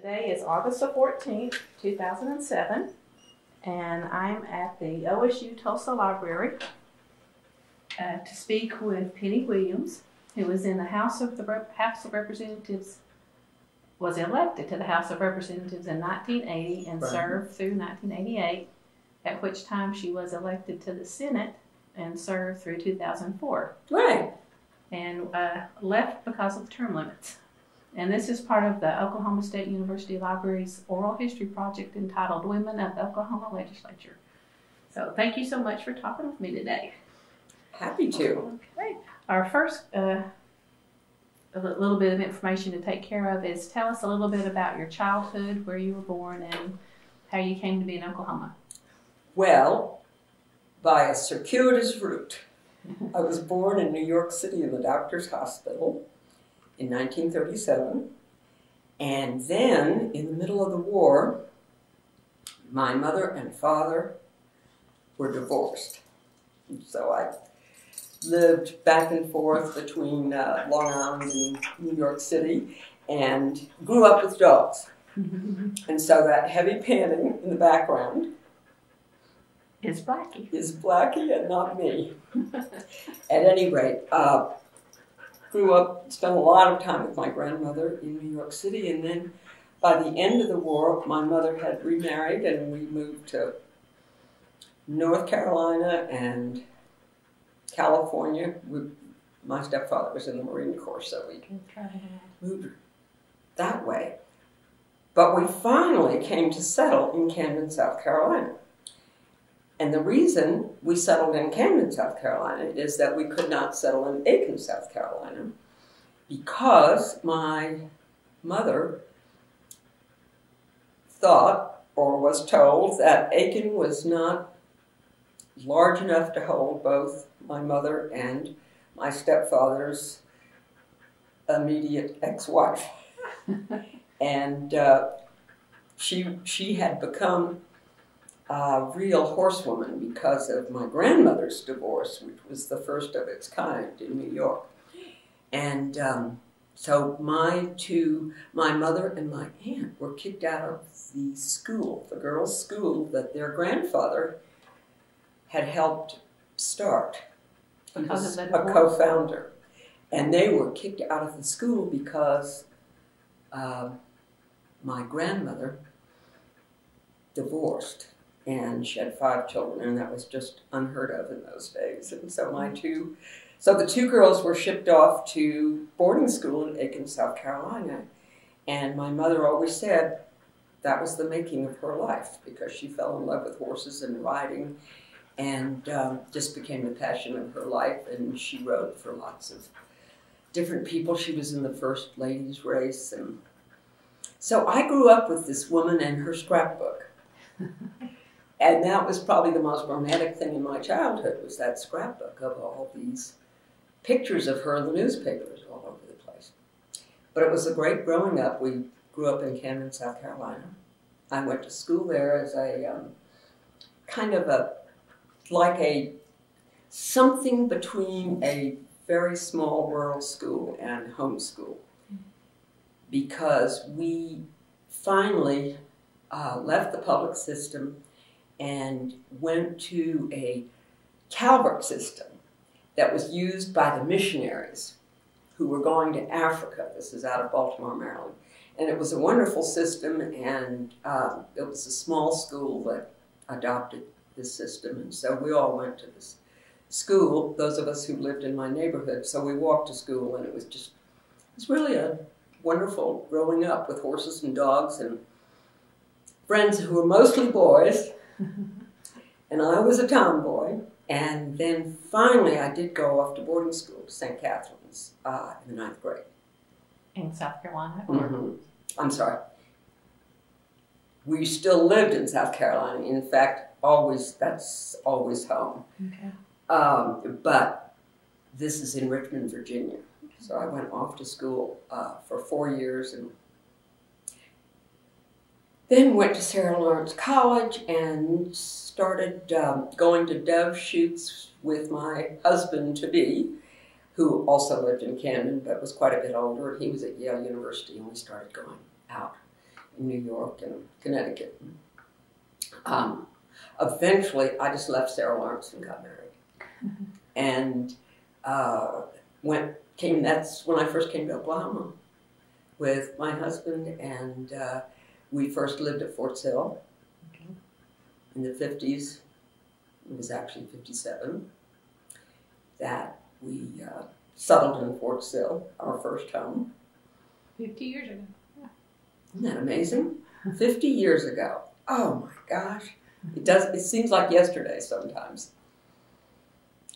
Today is August the 14th, 2007, and I'm at the OSU Tulsa Library uh, to speak with Penny Williams, who was in the House of the Rep- House of Representatives, was elected to the House of Representatives in 1980 and Right. served through 1988, at which time she was elected to the Senate and served through 2004 Right. and uh, left because of term limits. And this is part of the Oklahoma State University Library's oral history project entitled Women of the Oklahoma Legislature. So thank you so much for talking with me today. Happy to. Okay. Our first uh, a little bit of information to take care of is tell us a little bit about your childhood, where you were born, and how you came to be in Oklahoma. Well, by a circuitous route, I was born in New York City in the doctor's hospital in 1937. And then, in the middle of the war, my mother and father were divorced. So I lived back and forth between uh, Long Island and New York City and grew up with dogs. And so that heavy panting in the background is Blackie. is Blackie and not me. At any rate, uh, grew up, spent a lot of time with my grandmother in New York City, and then by the end of the war, my mother had remarried, and we moved to North Carolina and California. We, my stepfather was in the Marine Corps, so we moved that way. But we finally came to settle in Camden, South Carolina. And the reason we settled in Camden, South Carolina is that we could not settle in Aiken, South Carolina because my mother thought or was told that Aiken was not large enough to hold both my mother and my stepfather's immediate ex-wife. and uh, she she had become a real horsewoman because of my grandmother's divorce, which was the first of its kind in New York. And um, so my two, my mother and my aunt were kicked out of the school, the girls' school that their grandfather had helped start. He Because was a co-founder, and they were kicked out of the school because uh, my grandmother divorced and she had five children, and that was just unheard of in those days. And so my two, so the two girls were shipped off to boarding school in Aiken, South Carolina, and my mother always said that was the making of her life because she fell in love with horses and riding, and um, just became the passion of her life. And she rode for lots of different people. She was in the first ladies' race, and so I grew up with this woman and her scrapbook. And that was probably the most romantic thing in my childhood was that scrapbook of all these pictures of her in the newspapers all over the place. But it was a great growing up. We grew up in Camden, South Carolina. I went to school there as a um, kind of a like a something between a very small rural school and homeschool because we finally uh, left the public system and went to a Calvert system that was used by the missionaries who were going to Africa. This is out of Baltimore, Maryland. And it was a wonderful system, and um, it was a small school that adopted this system. And so we all went to this school, those of us who lived in my neighborhood. So we walked to school, and it was just, it was really a wonderful growing up with horses and dogs and friends who were mostly boys and I was a tomboy. And then finally, I did go off to boarding school to St. Catherine's uh, in the ninth grade. In South Carolina? Mhm. I'm sorry. We still lived in South Carolina. In fact, always that's always home. Okay. Um, but this is in Richmond, Virginia. So I went off to school uh, for four years and then went to Sarah Lawrence College and started um, going to dove shoots with my husband to be, who also lived in Camden but was quite a bit older. He was at Yale University and we started going out in New York and Connecticut. Um, eventually, I just left Sarah Lawrence and got married, and uh, went came. That's when I first came to Oklahoma with my husband, and uh, we first lived at Fort Sill in the fifties. It was actually fifty-seven that we uh, settled in Fort Sill, our first home. 50 years ago. Isn't that amazing? 50 years ago. Oh my gosh. It does it seems like yesterday sometimes.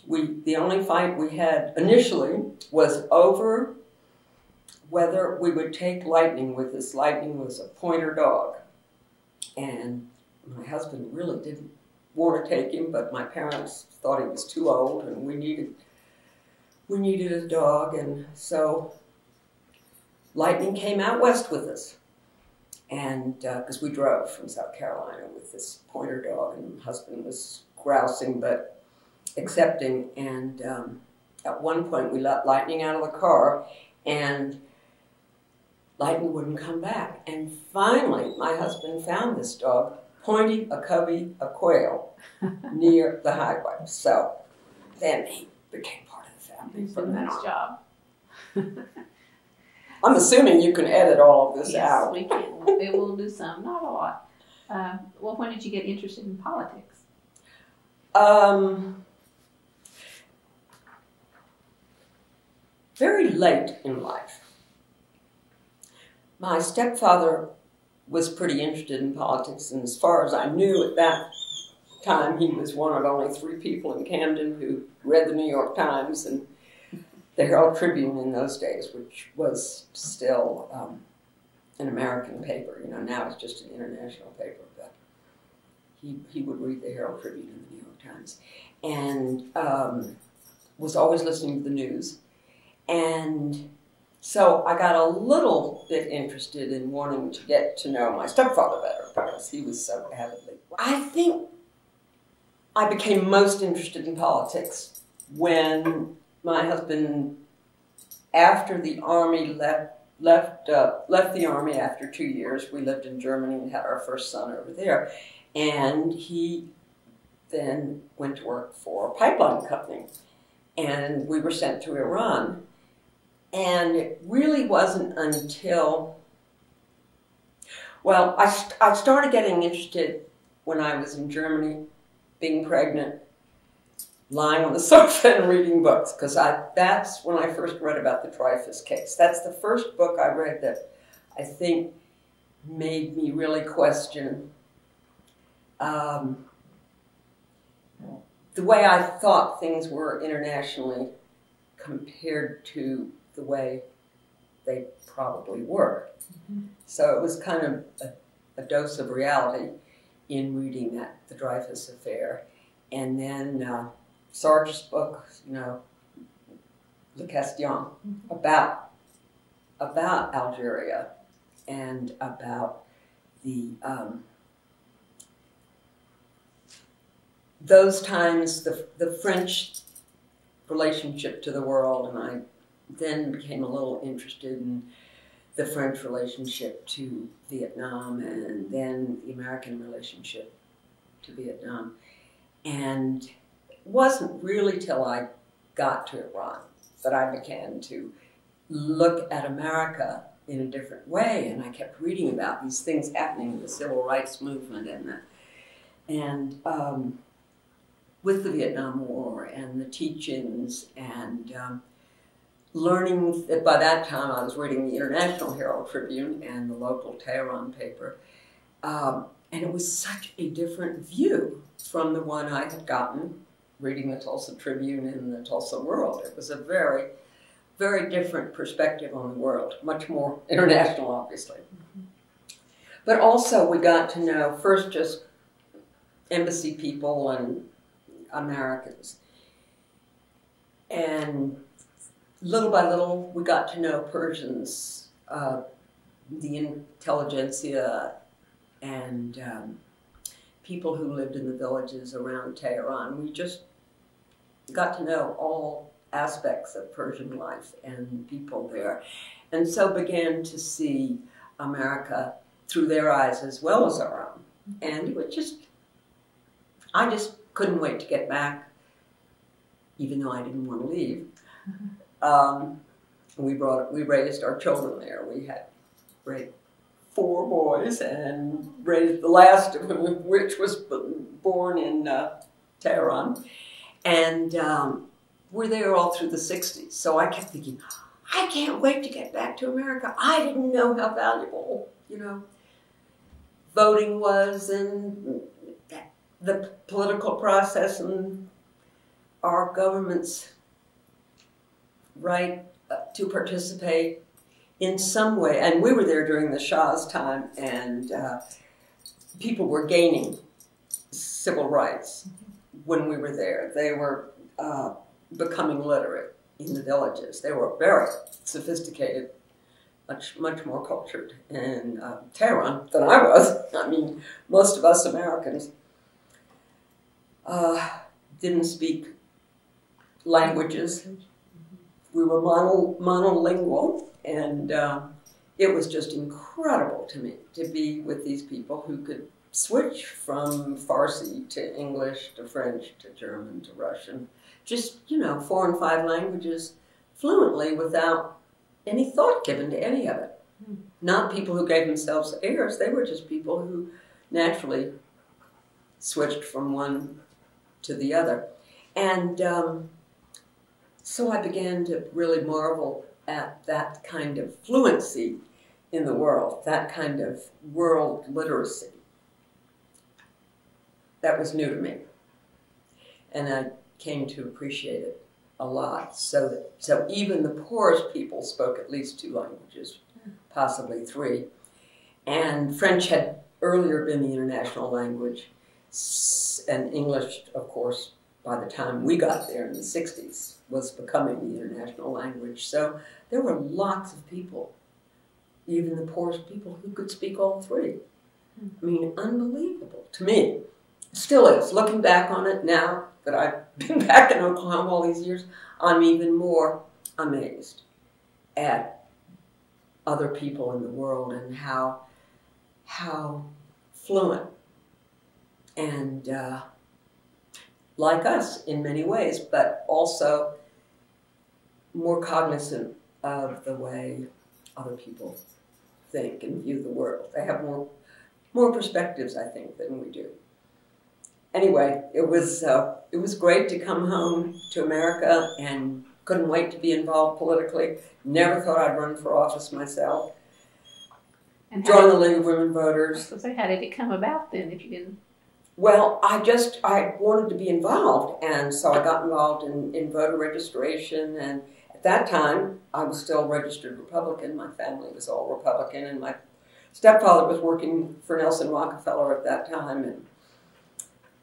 We the only fight we had initially was over whether we would take Lightning with us. Lightning was a pointer dog. And my husband really didn't want to take him, but my parents thought he was too old and we needed we needed a dog and so Lightning came out west with us. And because uh, we drove from South Carolina with this pointer dog, and my husband was grousing but accepting. And um, at one point, we let Lightning out of the car, and Lightning wouldn't come back. And finally, my husband found this dog pointing a covey of quail near the highway. So then he became part of the family He's from his on. job. I'm assuming you can edit all of this yes, out. we can. We will do some, not a lot. Um, well, when did you get interested in politics? Um, very late in life. My stepfather was pretty interested in politics, and as far as I knew at that time, he was one of only three people in Camden who read the New York Times and the Herald Tribune in those days, which was still um, an American paper. You know, now it's just an international paper, but he, he would read the Herald Tribune and the New York Times, and um, was always listening to the news. And so I got a little bit interested in wanting to get to know my stepfather better because he was so avidly. I think I became most interested in politics when my husband, after the army left left uh, left the army after two years. We lived in Germany and had our first son over there, and he then went to work for a pipeline company, and we were sent to Iran. And it really wasn't until well, I, I started getting interested when I was in Germany, being pregnant, lying on the sofa and reading books because I that's when I first read about the Dreyfus case. That's the first book I read that I think made me really question um, the way I thought things were internationally compared to the way they probably were. So it was kind of a, a dose of reality in reading that the Dreyfus affair, and then. Uh, Sartre's book, you know, Le Question, about about Algeria and about the um, those times the the French relationship to the world, and I then became a little interested in the French relationship to Vietnam, and then the American relationship to Vietnam, and it wasn't really till I got to Iran that I began to look at America in a different way, and I kept reading about these things happening in the civil rights movement and and um, with the Vietnam War and the teach-ins and um, learning that by that time I was reading the International Herald Tribune and the local Tehran paper, um, and it was such a different view from the one I had gotten reading the Tulsa Tribune and the Tulsa World. It was a very, very different perspective on the world, much more international, obviously. Mm-hmm. But also, we got to know first just embassy people and Americans. And little by little, we got to know Persians, uh, the intelligentsia, and um, people who lived in the villages around Tehran. We just got to know all aspects of Persian life and people there, and so began to see America through their eyes as well as our own. And it was just, I just couldn't wait to get back, even though I didn't want to leave. Um, we brought, we raised our children there. We had four boys and raised the last of them, which was born in uh, Tehran. And um, we're there all through the 60s. So I kept thinking, I can't wait to get back to America. I didn't know how valuable, you know, voting was and the political process and our government's right uh, to participate in some way. And we were there during the Shah's time, and uh, people were gaining civil rights when we were there. They were uh, becoming literate in the villages. They were very sophisticated, much much more cultured in uh, Tehran than I was. I mean, most of us Americans uh, didn't speak languages. We were mono, monolingual, and uh, it was just incredible to me to be with these people who could switch from Farsi to English to French to German to Russian, just, you know, four and five languages fluently without any thought given to any of it. Hmm. Not people who gave themselves airs, they were just people who naturally switched from one to the other. And um, so I began to really marvel at that kind of fluency in the world, that kind of world literacy. That was new to me. And I came to appreciate it a lot. So that, so even the poorest people spoke at least two languages, possibly three. And French had earlier been the international language and English, of course, by the time we got there in the 60s, was becoming the international language. So there were lots of people, even the poorest people, who could speak all three. I mean, unbelievable to me. Still is. Looking back on it now that I've been back in Oklahoma all these years, I'm even more amazed at other people in the world and how how fluent and uh, like us in many ways, but also more cognizant of the way other people think and view the world. They have more more perspectives, I think, than we do. Anyway, it was uh, it was great to come home to America and couldn't wait to be involved politically. Never thought I'd run for office myself. And Join the League of Women Voters. So, how did it come about then? If you didn't well, I just I wanted to be involved, and so I got involved in, in voter registration. And at that time, I was still registered Republican. My family was all Republican, and my stepfather was working for Nelson Rockefeller at that time. And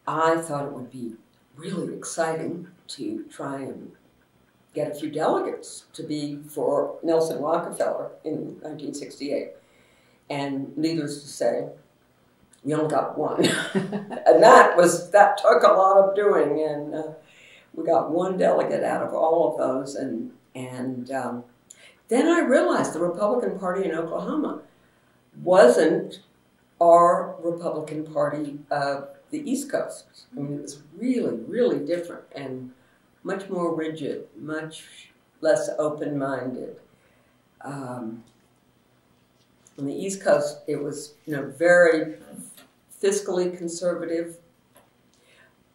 I thought it would be really exciting to try and get a few delegates to be for Nelson Rockefeller in 1968. And needless to say, we only got one. and that was, that took a lot of doing. And uh, we got one delegate out of all of those. And, and um, then I realized the Republican Party in Oklahoma wasn't our Republican Party of the East Coast. I mean, it was really, really different and much more rigid, much less open minded. Um, on the East Coast, it was you know very fiscally conservative,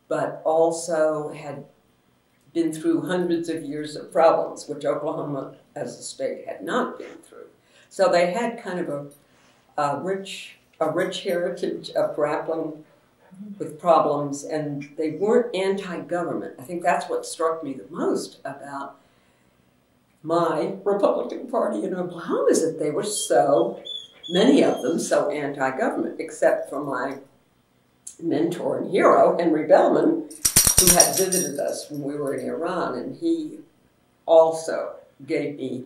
but also had been through hundreds of years of problems, which Oklahoma as a state had not been through. So they had kind of a, a rich a rich heritage of grappling with problems, and they weren't anti-government. I think that's what struck me the most about my Republican Party in Oklahoma is that they were so many of them so anti-government, except for my mentor and hero, Henry Bellmon, who had visited us when we were in Iran, and he also gave me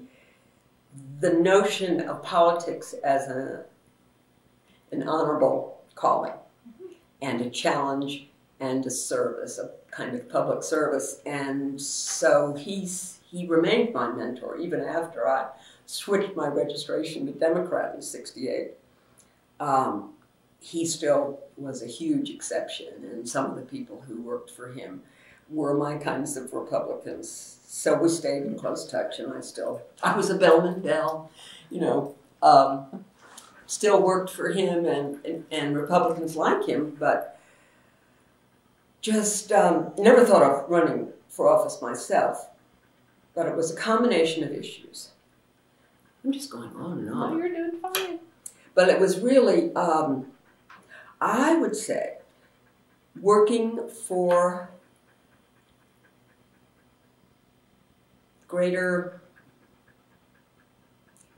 the notion of politics as a, an honorable calling and a challenge and a service, a kind of public service. And so he's, he remained my mentor even after I switched my registration to Democrat in 68. um, he still was a huge exception, and some of the people who worked for him were my kinds of Republicans. So we stayed in close touch, and I still, I was a Bellmon bell, you know, um, still worked for him and, and, and, Republicans like him, but just um, never thought of running for office myself. But it was a combination of issues. I'm just going on and on. No, you're doing fine. But it was really, um, I would say, working for greater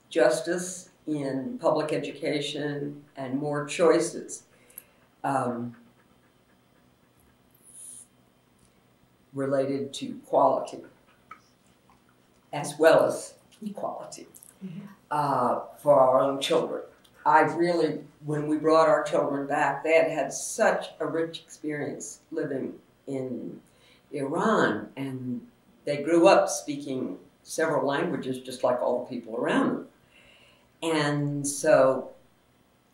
justice in public education and more choices um, related to quality as well as equality mm-hmm. uh, for our own children. I really, when we brought our children back, they had had such a rich experience living in Iran and they grew up speaking several languages just like all the people around them. And so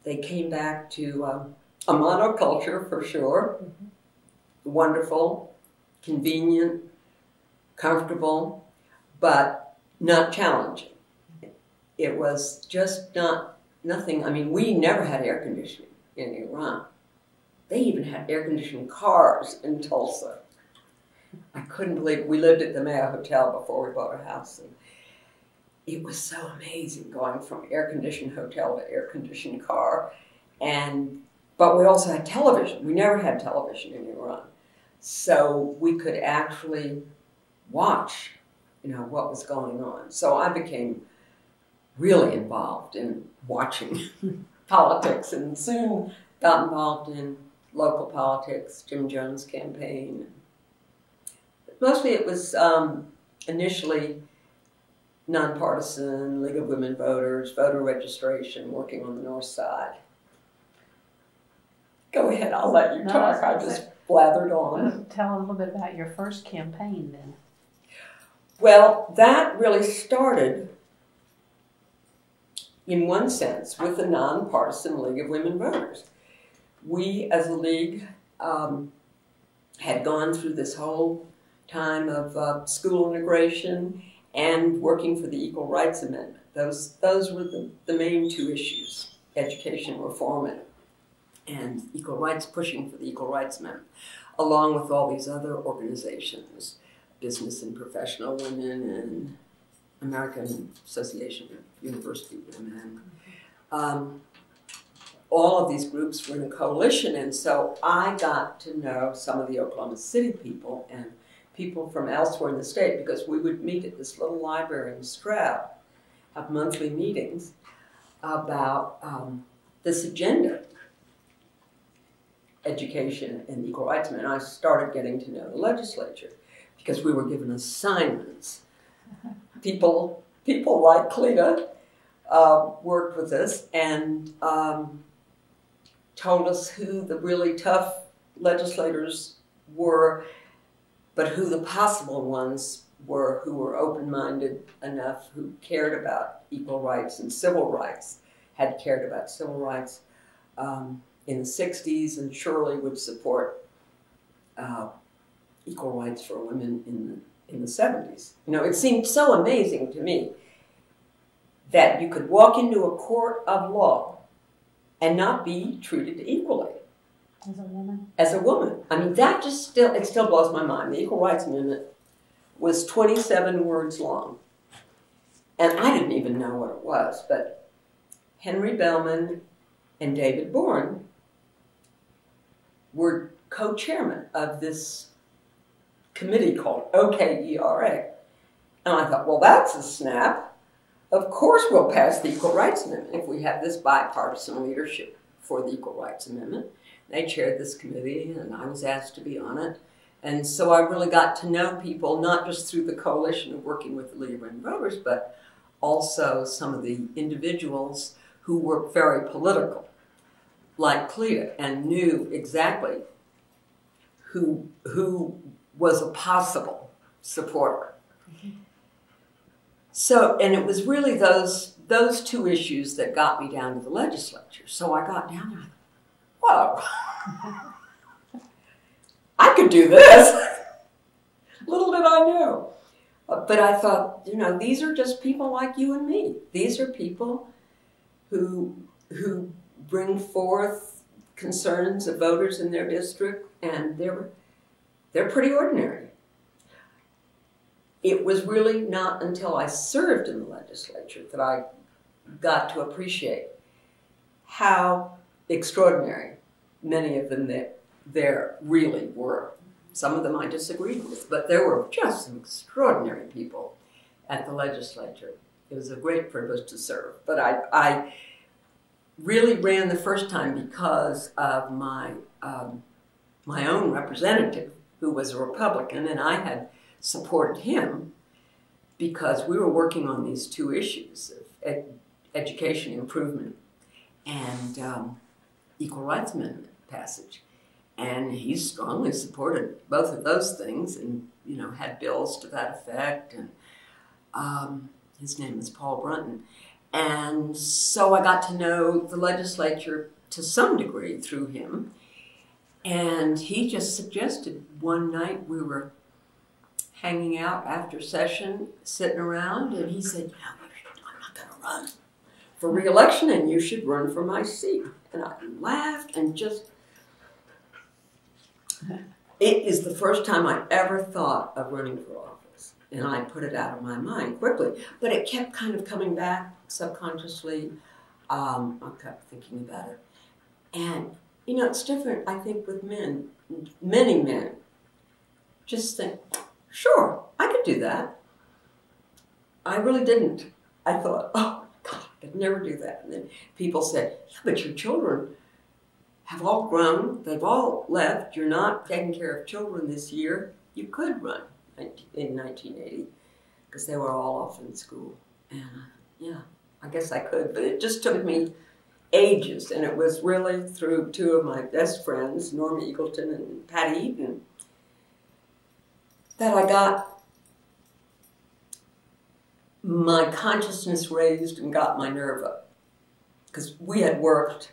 they came back to um, a monoculture for sure, mm-hmm. wonderful, convenient, comfortable, but not challenging. It was just not nothing. I mean, we never had air conditioning in Iran. They even had air conditioned cars in Tulsa. I couldn't believe it. we lived at the Mayo Hotel before we bought a house, and it was so amazing going from air conditioned hotel to air conditioned car, and but we also had television. We never had television in Iran, so we could actually watch, you know, what was going on. So I became really involved in watching politics, and soon got involved in local politics, Jim Jones campaign, mostly it was um, initially nonpartisan, League of Women Voters, voter registration, working on the north side. Go ahead, I'll let you no, talk. I just blathered on. Tell a little bit about your first campaign then. Well, that really started, in one sense, with the nonpartisan League of Women Voters. We, as a league, um, had gone through this whole time of uh, school integration and working for the Equal Rights Amendment. Those, those were the, the main two issues, education reform and, and equal rights, pushing for the Equal Rights Amendment, along with all these other organizations, Business and Professional Women and American Association of University Women. Um, all of these groups were in a coalition, and so I got to know some of the Oklahoma City people and people from elsewhere in the state because we would meet at this little library in Stroud, have monthly meetings about um, this agenda education and equal rights. And I started getting to know the legislature because we were given assignments. People, people like Cleta uh, worked with us and um, told us who the really tough legislators were but who the possible ones were who were open minded enough, who cared about equal rights and civil rights, had cared about civil rights um, in the 60s, and surely would support uh, equal rights for women in the, in the 70s. You know, it seemed so amazing to me that you could walk into a court of law and not be treated equally. As a woman? As a woman. I mean, that just still, it still blows my mind. The Equal Rights Amendment was 27 words long. And I didn't even know what it was, but Henry Bellmon and David Boren were co chairmen of this committee called OKERA. And I thought, well, that's a snap. Of course we'll pass the Equal Rights Amendment if we have this bipartisan leadership for the Equal Rights Amendment. They chaired this committee, and I was asked to be on it. And so I really got to know people, not just through the coalition of working with the League of Women Voters, but also some of the individuals who were very political, like Cleta, and knew exactly who, who was a possible supporter. So, and it was really those those two issues that got me down to the legislature. So I got down there. Whoa, I could do this. Little did I know. But I thought, you know, these are just people like you and me. These are people who who bring forth concerns of voters in their district, and they're they're pretty ordinary. It was really not until I served in the legislature that I got to appreciate how extraordinary many of them that there really were. Some of them I disagreed with, but there were just some extraordinary people at the legislature. It was a great privilege to serve. But I, I really ran the first time because of my um, my own representative, who was a Republican, and I had supported him because we were working on these two issues of ed education improvement and um, equal rights amendment passage. And he strongly supported both of those things and, you know, had bills to that effect. And um, his name is Paul Brunton. And so I got to know the legislature to some degree through him. And he just suggested one night we were hanging out after session, sitting around, and he said, I'm not going to run for reelection, and you should run for my seat. And I laughed and just. It is the first time I ever thought of running for office, and I put it out of my mind quickly. But it kept kind of coming back subconsciously. Um, I kept thinking about it. And, you know, it's different, I think, with men. Many men just think, sure, I could do that. I really didn't. I thought, oh, God, I could never do that. And then people said, yeah, but your children have all grown, they've all left, you're not taking care of children this year. You could run in 1980 because they were all off in school. And uh, yeah, I guess I could, but it just took me ages. And it was really through two of my best friends, Norma Eagleton and Patty Eaton, that I got my consciousness raised and got my nerve up. Because we had worked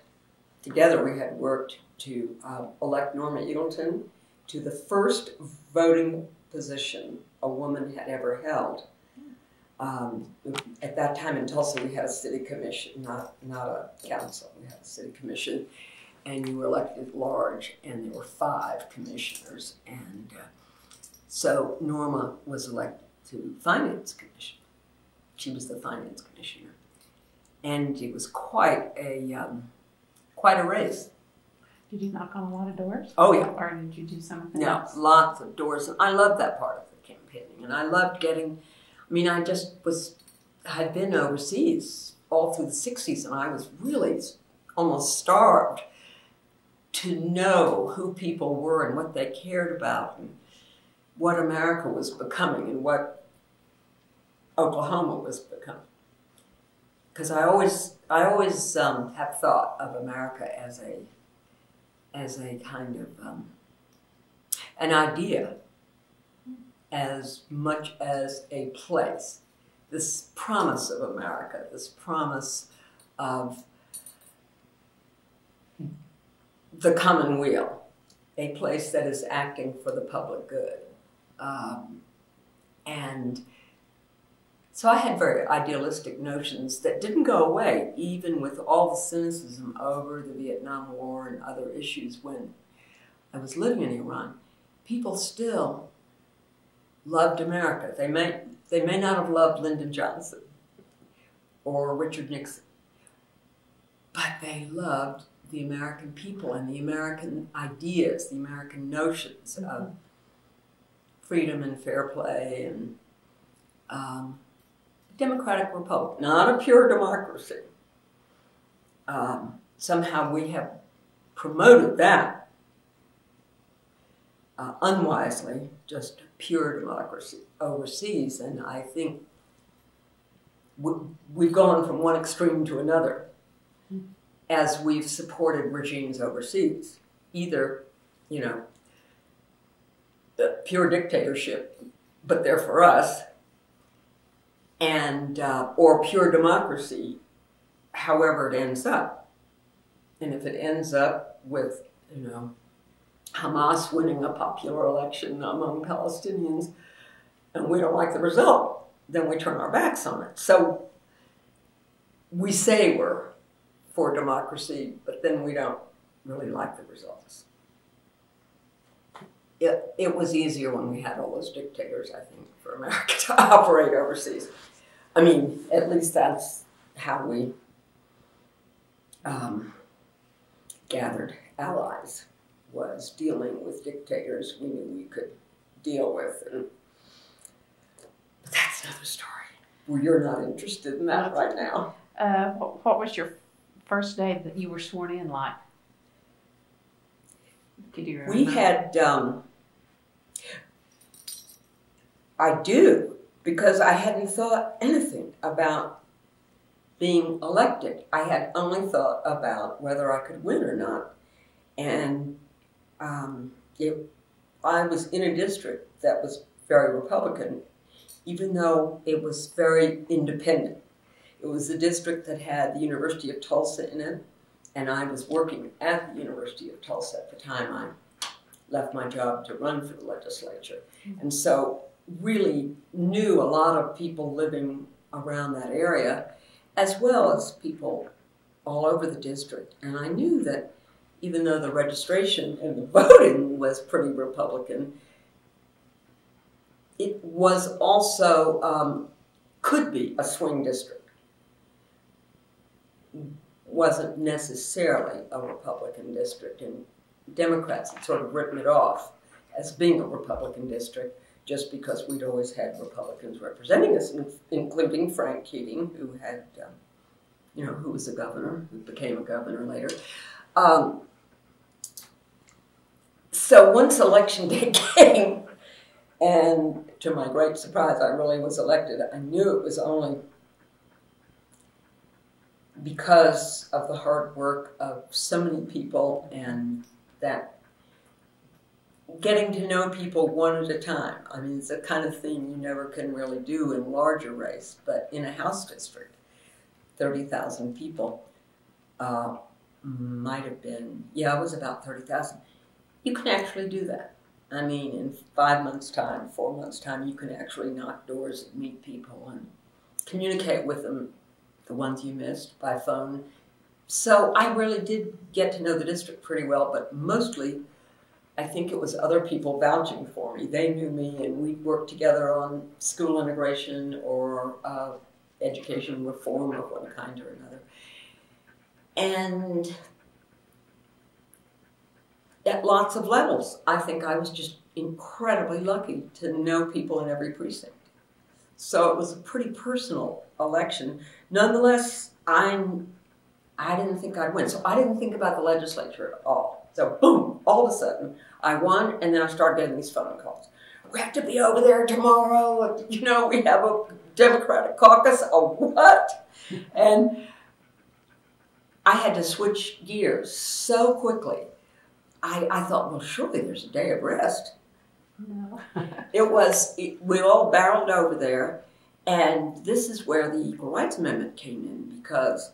together, we had worked to uh, elect Norma Eagleton to the first voting position a woman had ever held um, at that time in Tulsa, we had a city commission, not not a council. We had a city commission, and you were elected at large, and there were five commissioners, and uh, so Norma was elected to finance commission. She was the finance commissioner, and it was quite a um, quite a race. Did you knock on a lot of doors? Oh yeah. Or did you do something? No, else? lots of doors. And I loved that part of the campaigning, and I loved getting I mean, I just was, had been overseas all through the 60s, and I was really almost starved to know who people were and what they cared about and what America was becoming and what Oklahoma was becoming. Because I always, I always um, have thought of America as a, as a kind of um, an idea as much as a place. This promise of America, this promise of the common commonweal, a place that is acting for the public good. Um, and so I had very idealistic notions that didn't go away, even with all the cynicism over the Vietnam War and other issues when I was living in Iran. People still loved America. They may, they may not have loved Lyndon Johnson or Richard Nixon, but they loved the American people and the American ideas, the American notions mm -hmm. of freedom and fair play and um, democratic republic, not a pure democracy. Um, somehow we have promoted that uh, unwisely, just pure democracy overseas. And I think we've gone from one extreme to another as we've supported regimes overseas. Either, you know, the pure dictatorship, but they're for us, and uh, or pure democracy, however it ends up. And if it ends up with, you know, Hamas winning a popular election among Palestinians, and we don't like the result, then we turn our backs on it. So we say we're for democracy, but then we don't really like the results. It, it was easier when we had all those dictators, I think, for America to operate overseas. I mean, at least that's how we um, gathered allies, was dealing with dictators we knew we could deal with. And, but that's another story. Well, you're not interested in that right now. Uh, what, what was your first day that you were sworn in like? Did you remember? We had, um, I do, because I hadn't thought anything about being elected. I had only thought about whether I could win or not. And um, it, I was in a district that was very Republican, even though it was very independent. It was a district that had the University of Tulsa in it, and I was working at the University of Tulsa at the time I left my job to run for the legislature. And so really knew a lot of people living around that area, as well as people all over the district. And I knew that even though the registration and the voting was pretty Republican, it was also, um, could be a swing district. Wasn't necessarily a Republican district, and Democrats had sort of written it off as being a Republican district just because we'd always had Republicans representing us, including Frank Keating, who had, um, you know, who was a governor, who became a governor later. Um, so once election day came, and to my great surprise, I really was elected, I knew it was only because of the hard work of so many people and that getting to know people one at a time. I mean, it's a kind of thing you never can really do in larger race, but in a house district, 30,000 people uh, might have been, yeah, it was about 30,000. You can actually do that. I mean, in five months' time, four months' time, you can actually knock doors and meet people and communicate with them, the ones you missed, by phone. So I really did get to know the district pretty well, but mostly I think it was other people vouching for me. They knew me, and we worked together on school integration or uh, education reform of one kind or another. And at lots of levels, I think I was just incredibly lucky to know people in every precinct. So it was a pretty personal election. Nonetheless, I'm I didn't think I'd win. So I didn't think about the legislature at all. So boom, all of a sudden I won, and then I started getting these phone calls. We have to be over there tomorrow. You know, we have a Democratic caucus. Oh, what? And I had to switch gears so quickly. I, I thought, well, surely there's a day of rest. No. it was, it, we all barreled over there, and this is where the Equal Rights Amendment came in because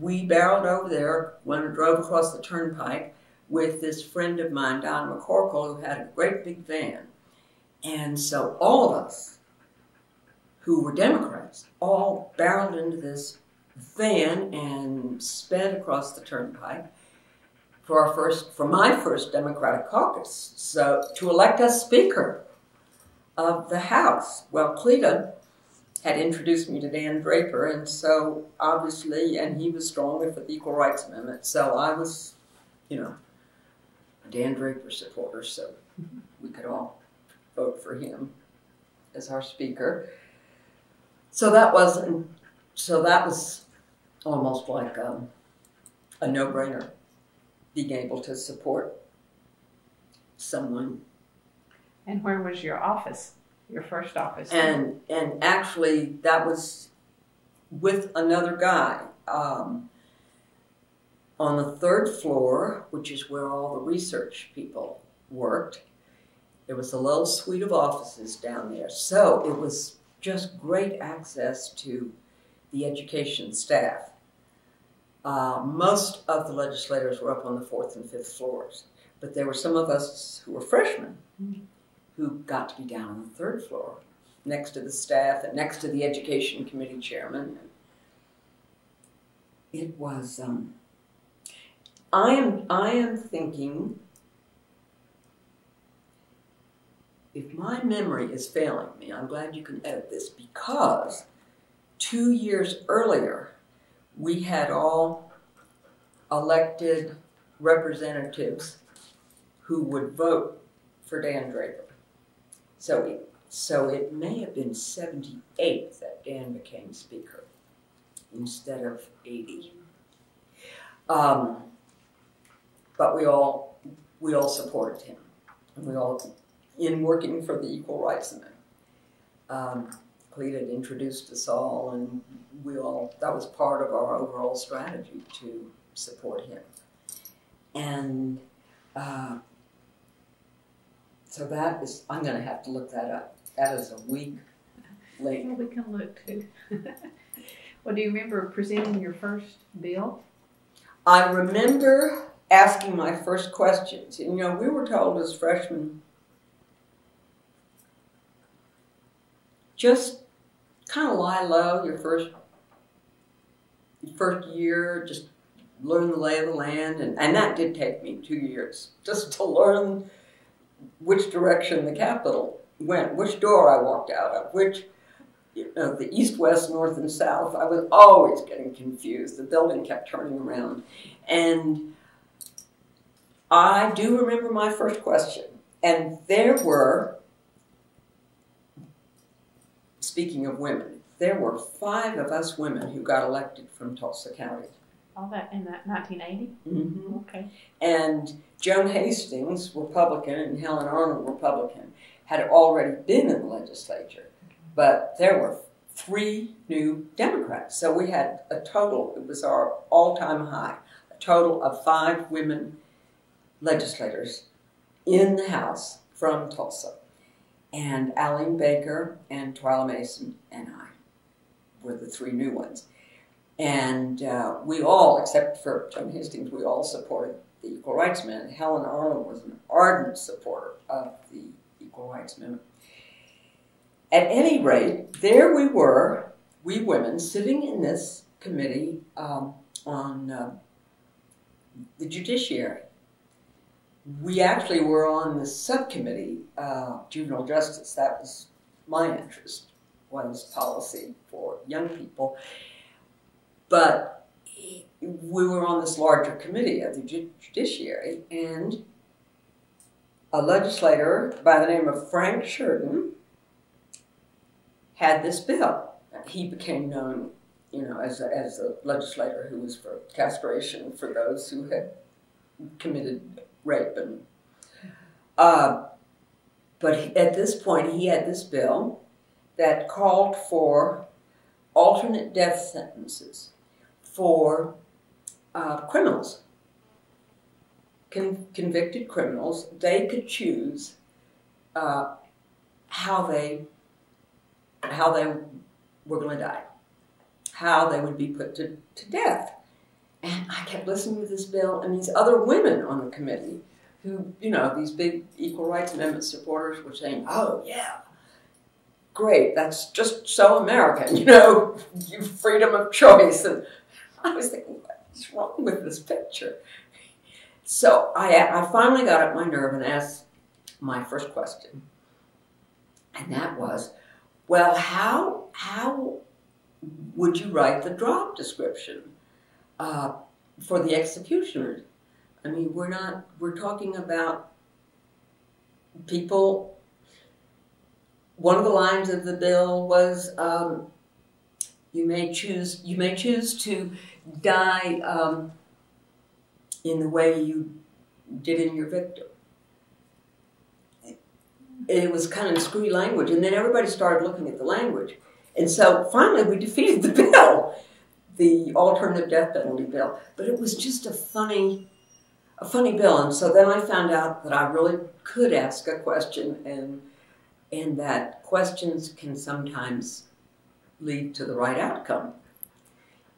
we barreled over there, went and drove across the turnpike, with this friend of mine, Don McCorkle, who had a great big van. And so all of us who were Democrats all barreled into this van and sped across the turnpike for our first, for my first Democratic caucus. So to elect us Speaker of the House. Well, Cleta had introduced me to Dan Draper, and so obviously, and he was strongly for the Equal Rights Amendment. So I was, you know, Dan Draper supporters, so we could all vote for him as our speaker. So that wasn't, so that was almost like um, a no-brainer, being able to support someone. And where was your office, your first office? And and actually, that was with another guy. Um, on the third floor, which is where all the research people worked, there was a little suite of offices down there. So it was just great access to the education staff. Uh, most of the legislators were up on the fourth and fifth floors, but there were some of us who were freshmen who got to be down on the third floor, next to the staff and next to the education committee chairman. It was. Um, I am. I am thinking. If my memory is failing me, I'm glad you can edit this because two years earlier, we had all elected representatives who would vote for Dan Draper. So it, so it may have been 78 that Dan became Speaker instead of 80. Um, but we all we all supported him, and we all in working for the Equal Rights Amendment. Um, Cleta had introduced us all, and we all that was part of our overall strategy to support him. And uh, so that is, I'm going to have to look that up. That is a week late. Well, we can look too. well, do you remember presenting your first bill? I remember asking my first questions. And, You know, we were told as freshmen just kind of lie low your first your first year, just learn the lay of the land, and, and that did take me two years just to learn which direction the Capitol went, which door I walked out of, which you know, the east, west, north, and south. I was always getting confused. The building kept turning around, and I do remember my first question, and there were. Speaking of women, there were five of us women who got elected from Tulsa County. All that in that 1980? Mm-hmm. Okay. And Joan Hastings, Republican, and Helen Arnold, Republican, had already been in the legislature. But there were three new Democrats. So we had a total, it was our all time high, a total of five women legislators in the House from Tulsa. And Aline Baker and Twyla Mason and I were the three new ones. And uh, we all, except for Joan Hastings, we all supported the Equal Rights Amendment. Helen Arnold was an ardent supporter of the Equal Rights Amendment. At any rate, there we were, we women, sitting in this committee um, on uh, the judiciary. We actually were on the subcommittee, uh, juvenile justice. That was my interest, was policy for young people. But we were on this larger committee of the judiciary, and a legislator by the name of Frank Shurden had this bill. He became known, you know, as a, as a legislator who was for castration for those who had committed rape and. Uh, but at this point, he had this bill that called for alternate death sentences for uh, criminals, Con- convicted criminals. They could choose uh, how they how they were going to die, how they would be put to, to death. And I kept listening to this bill and these other women on the committee who, you know, these big equal rights amendment supporters were saying, oh, yeah, great, that's just so American, you know, you freedom of choice. And I was thinking, what's wrong with this picture? So I, I finally got up my nerve and asked my first question. And that was, well, how, how would you write the drop description uh, for the executioners? I mean, we're not, we're talking about people. One of the lines of the bill was, um, you may choose, you may choose to die um, in the way you did in your victim. It was kind of screwy language, and then everybody started looking at the language. And so finally we defeated the bill, the alternative death penalty bill. But it was just a funny, a funny bill. And so then I found out that I really could ask a question and and that questions can sometimes lead to the right outcome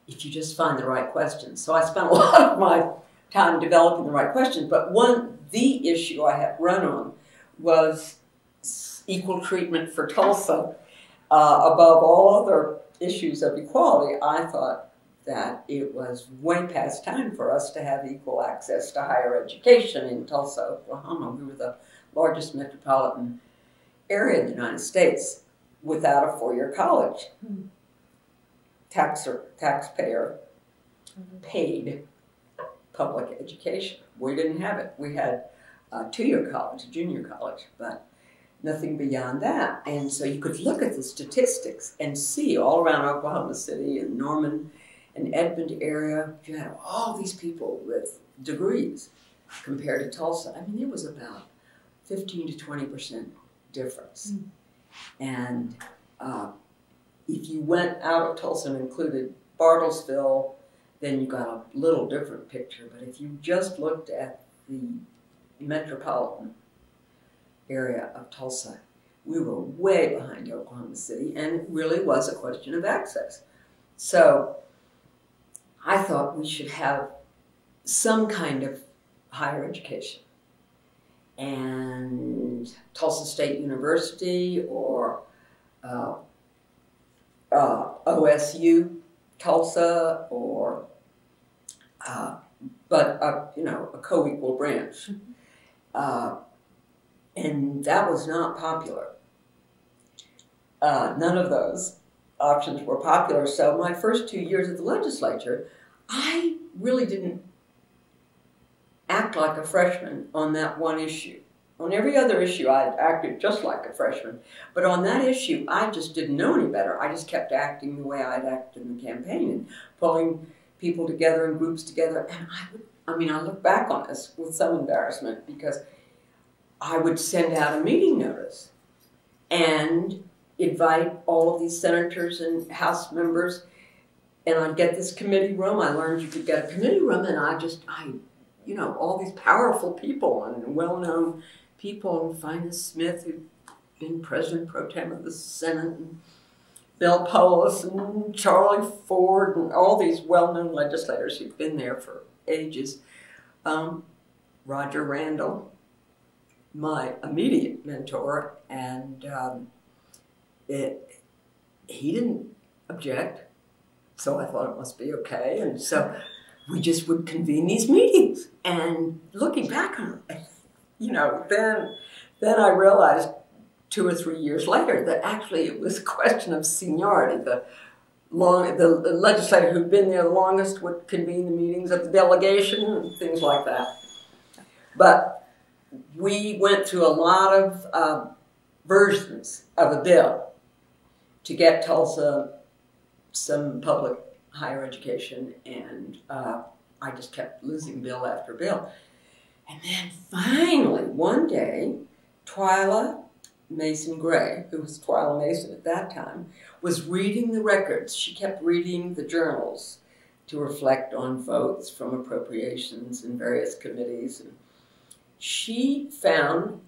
if you just find the right questions. So I spent a lot of my time developing the right questions, but one, the issue I had run on was equal treatment for Tulsa uh, above all other issues of equality. I thought that it was way past time for us to have equal access to higher education in Tulsa, Oklahoma. We were the largest metropolitan area in the United States without a four-year college. Hmm. Taxer, taxpayer paid public education. We didn't have it. We had a two-year college, a junior college, but nothing beyond that. And so you could look at the statistics and see all around Oklahoma City and Norman and Edmond area, you had all these people with degrees compared to Tulsa. I mean, there was about 15 to 20 percent difference. Mm. And uh, if you went out of Tulsa and included Bartlesville, then you got a little different picture. But if you just looked at the metropolitan area of Tulsa, we were way behind Oklahoma City, and it really was a question of access. So I thought we should have some kind of higher education. And Tulsa State University or uh, uh, OSU Tulsa or, uh, but, uh, you know, a co-equal branch. Mm-hmm. Uh, and that was not popular. Uh, none of those options were popular. So my first two years at the legislature, I really didn't act like a freshman on that one issue. On every other issue, I acted just like a freshman. But on that issue, I just didn't know any better. I just kept acting the way I'd acted in the campaign and pulling people together and groups together. And I would, I mean, I look back on this with some embarrassment because I would send out a meeting notice and invite all of these senators and House members, and I'd get this committee room. I learned you could get a committee room, and I just, I, you know, all these powerful people and well-known people, and Smith, who'd been president pro tem of the Senate, and Bill Polis, and Charlie Ford, and all these well-known legislators who'd been there for ages. Um, Roger Randall, my immediate mentor, and um, it, he didn't object, so I thought it must be okay. And so we just would convene these meetings. And looking back on it, you know, then then I realized two or three years later that actually it was a question of seniority. The long the, legislator who'd been there the longest would convene the meetings of the delegation and things like that. But we went through a lot of uh, versions of a bill to get Tulsa some public higher education, and uh, I just kept losing bill after bill. And then finally, one day, Twyla Mason Gray, who was Twyla Mason at that time, was reading the records. She kept reading the journals to reflect on votes from appropriations in various committees. And she found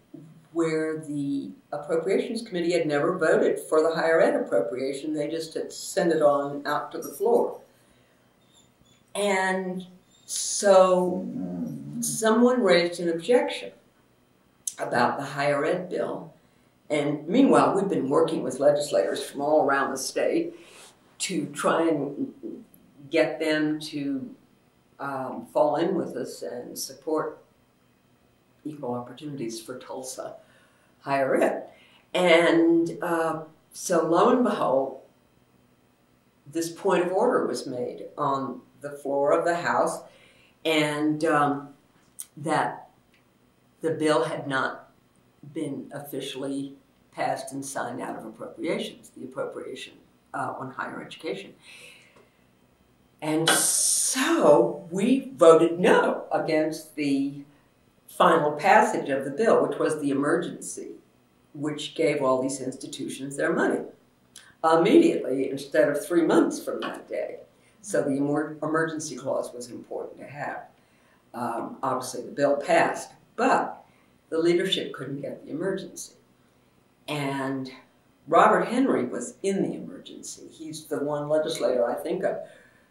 where the Appropriations Committee had never voted for the higher ed appropriation. They just had sent it on out to the floor. And so someone raised an objection about the higher ed bill. And meanwhile, we've been working with legislators from all around the state to try and get them to um, fall in with us and support equal opportunities for Tulsa higher ed. And uh, so lo and behold, this point of order was made on the floor of the House, and um, that the bill had not been officially passed and signed out of appropriations, the appropriation uh, on higher education. And so we voted no against the final passage of the bill, which was the emergency, which gave all these institutions their money immediately instead of three months from that day. So the emergency clause was important to have. Um, obviously, the bill passed, but the leadership couldn't get the emergency. And Robert Henry was in the emergency. He's the one legislator I think of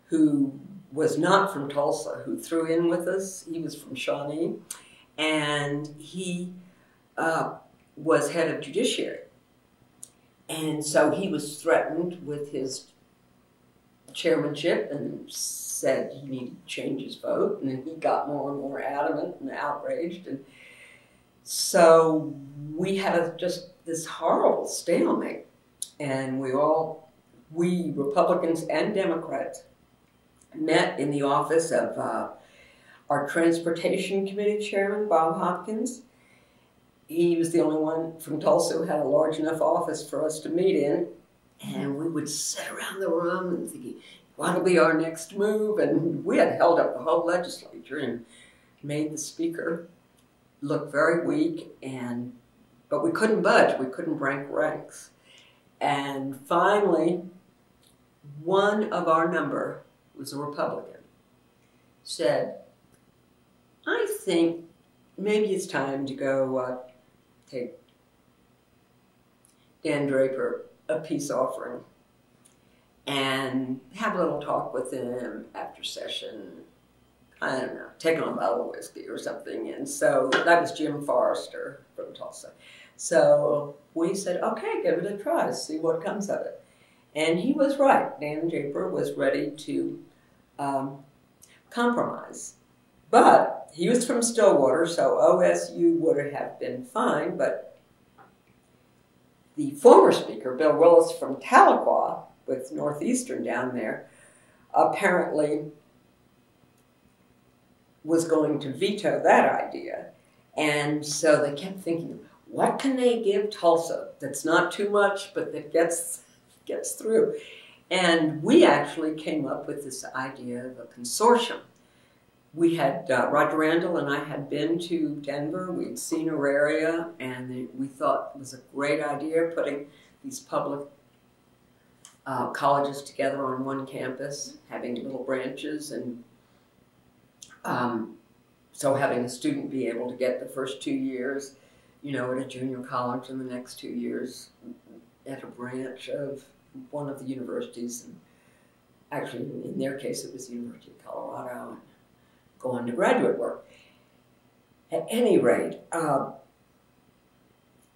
who was not from Tulsa, who threw in with us. He was from Shawnee. And he uh, was head of judiciary. And so he was threatened with his chairmanship and said he needed to change his vote. And then he got more and more adamant and outraged. And so we had a, just this horrible stalemate. And we all, we Republicans and Democrats, met in the office of uh, our Transportation Committee Chairman, Bob Hopkins. He was the only one from Tulsa who had a large enough office for us to meet in. And we would sit around the room and thinking, what'll be our next move? And we had held up the whole legislature and made the speaker look very weak and but we couldn't budge, we couldn't break ranks. And finally, one of our number was a Republican, said, I think maybe it's time to go uh, take Dan Draper a peace offering and have a little talk with him after session. I don't know, take on a bottle of whiskey or something. And so that was Jim Forrester from Tulsa. So we said, okay, give it a try, see what comes of it. And he was right. Dan Draper was ready to um, compromise. But he was from Stillwater, so OSU would have been fine, but the former speaker, Bill Willis from Tahlequah, with Northeastern down there, apparently was going to veto that idea. And so they kept thinking, what can they give Tulsa that's not too much, but that gets, gets through? And we actually came up with this idea of a consortium. We had, uh, Roger Randall and I had been to Denver, we'd seen Auraria, and we thought it was a great idea putting these public uh, colleges together on one campus, having little branches, and um, so having a student be able to get the first two years, you know, at a junior college, and the next two years at a branch of one of the universities, and actually in their case it was the University of Colorado, go on to graduate work. At any rate, uh,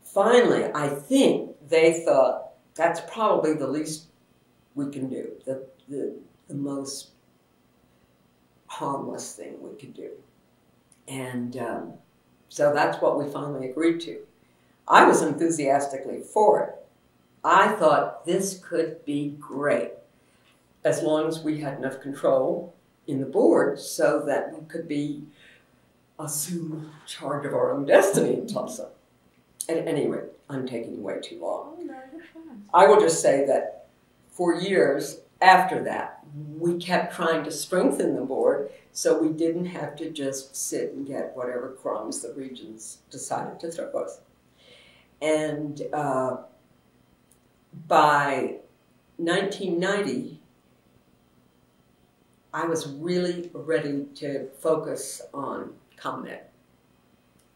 finally, I think they thought that's probably the least we can do, the, the, the most harmless thing we could do. And um, so that's what we finally agreed to. I was enthusiastically for it. I thought this could be great as long as we had enough control in the board so that we could be assume charge of our own destiny in Tulsa. At any rate, I'm taking way too long. Oh, no. I will just say that for years after that, we kept trying to strengthen the board so we didn't have to just sit and get whatever crumbs the regents decided to throw us. And uh, by 1990, I was really ready to focus on Common Ed.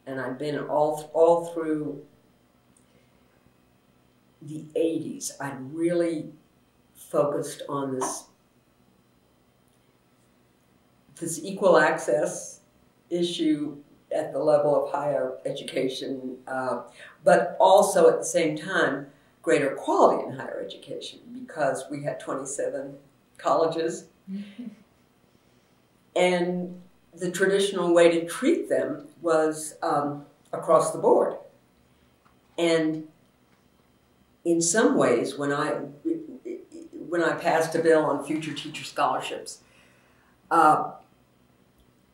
And I've been all, all through the 80s. I really focused on this this equal access issue at the level of higher education, uh, but also at the same time greater quality in higher education because we had 27 colleges. and the traditional way to treat them was um, across the board. And in some ways, when I when I passed a bill on future teacher scholarships, uh,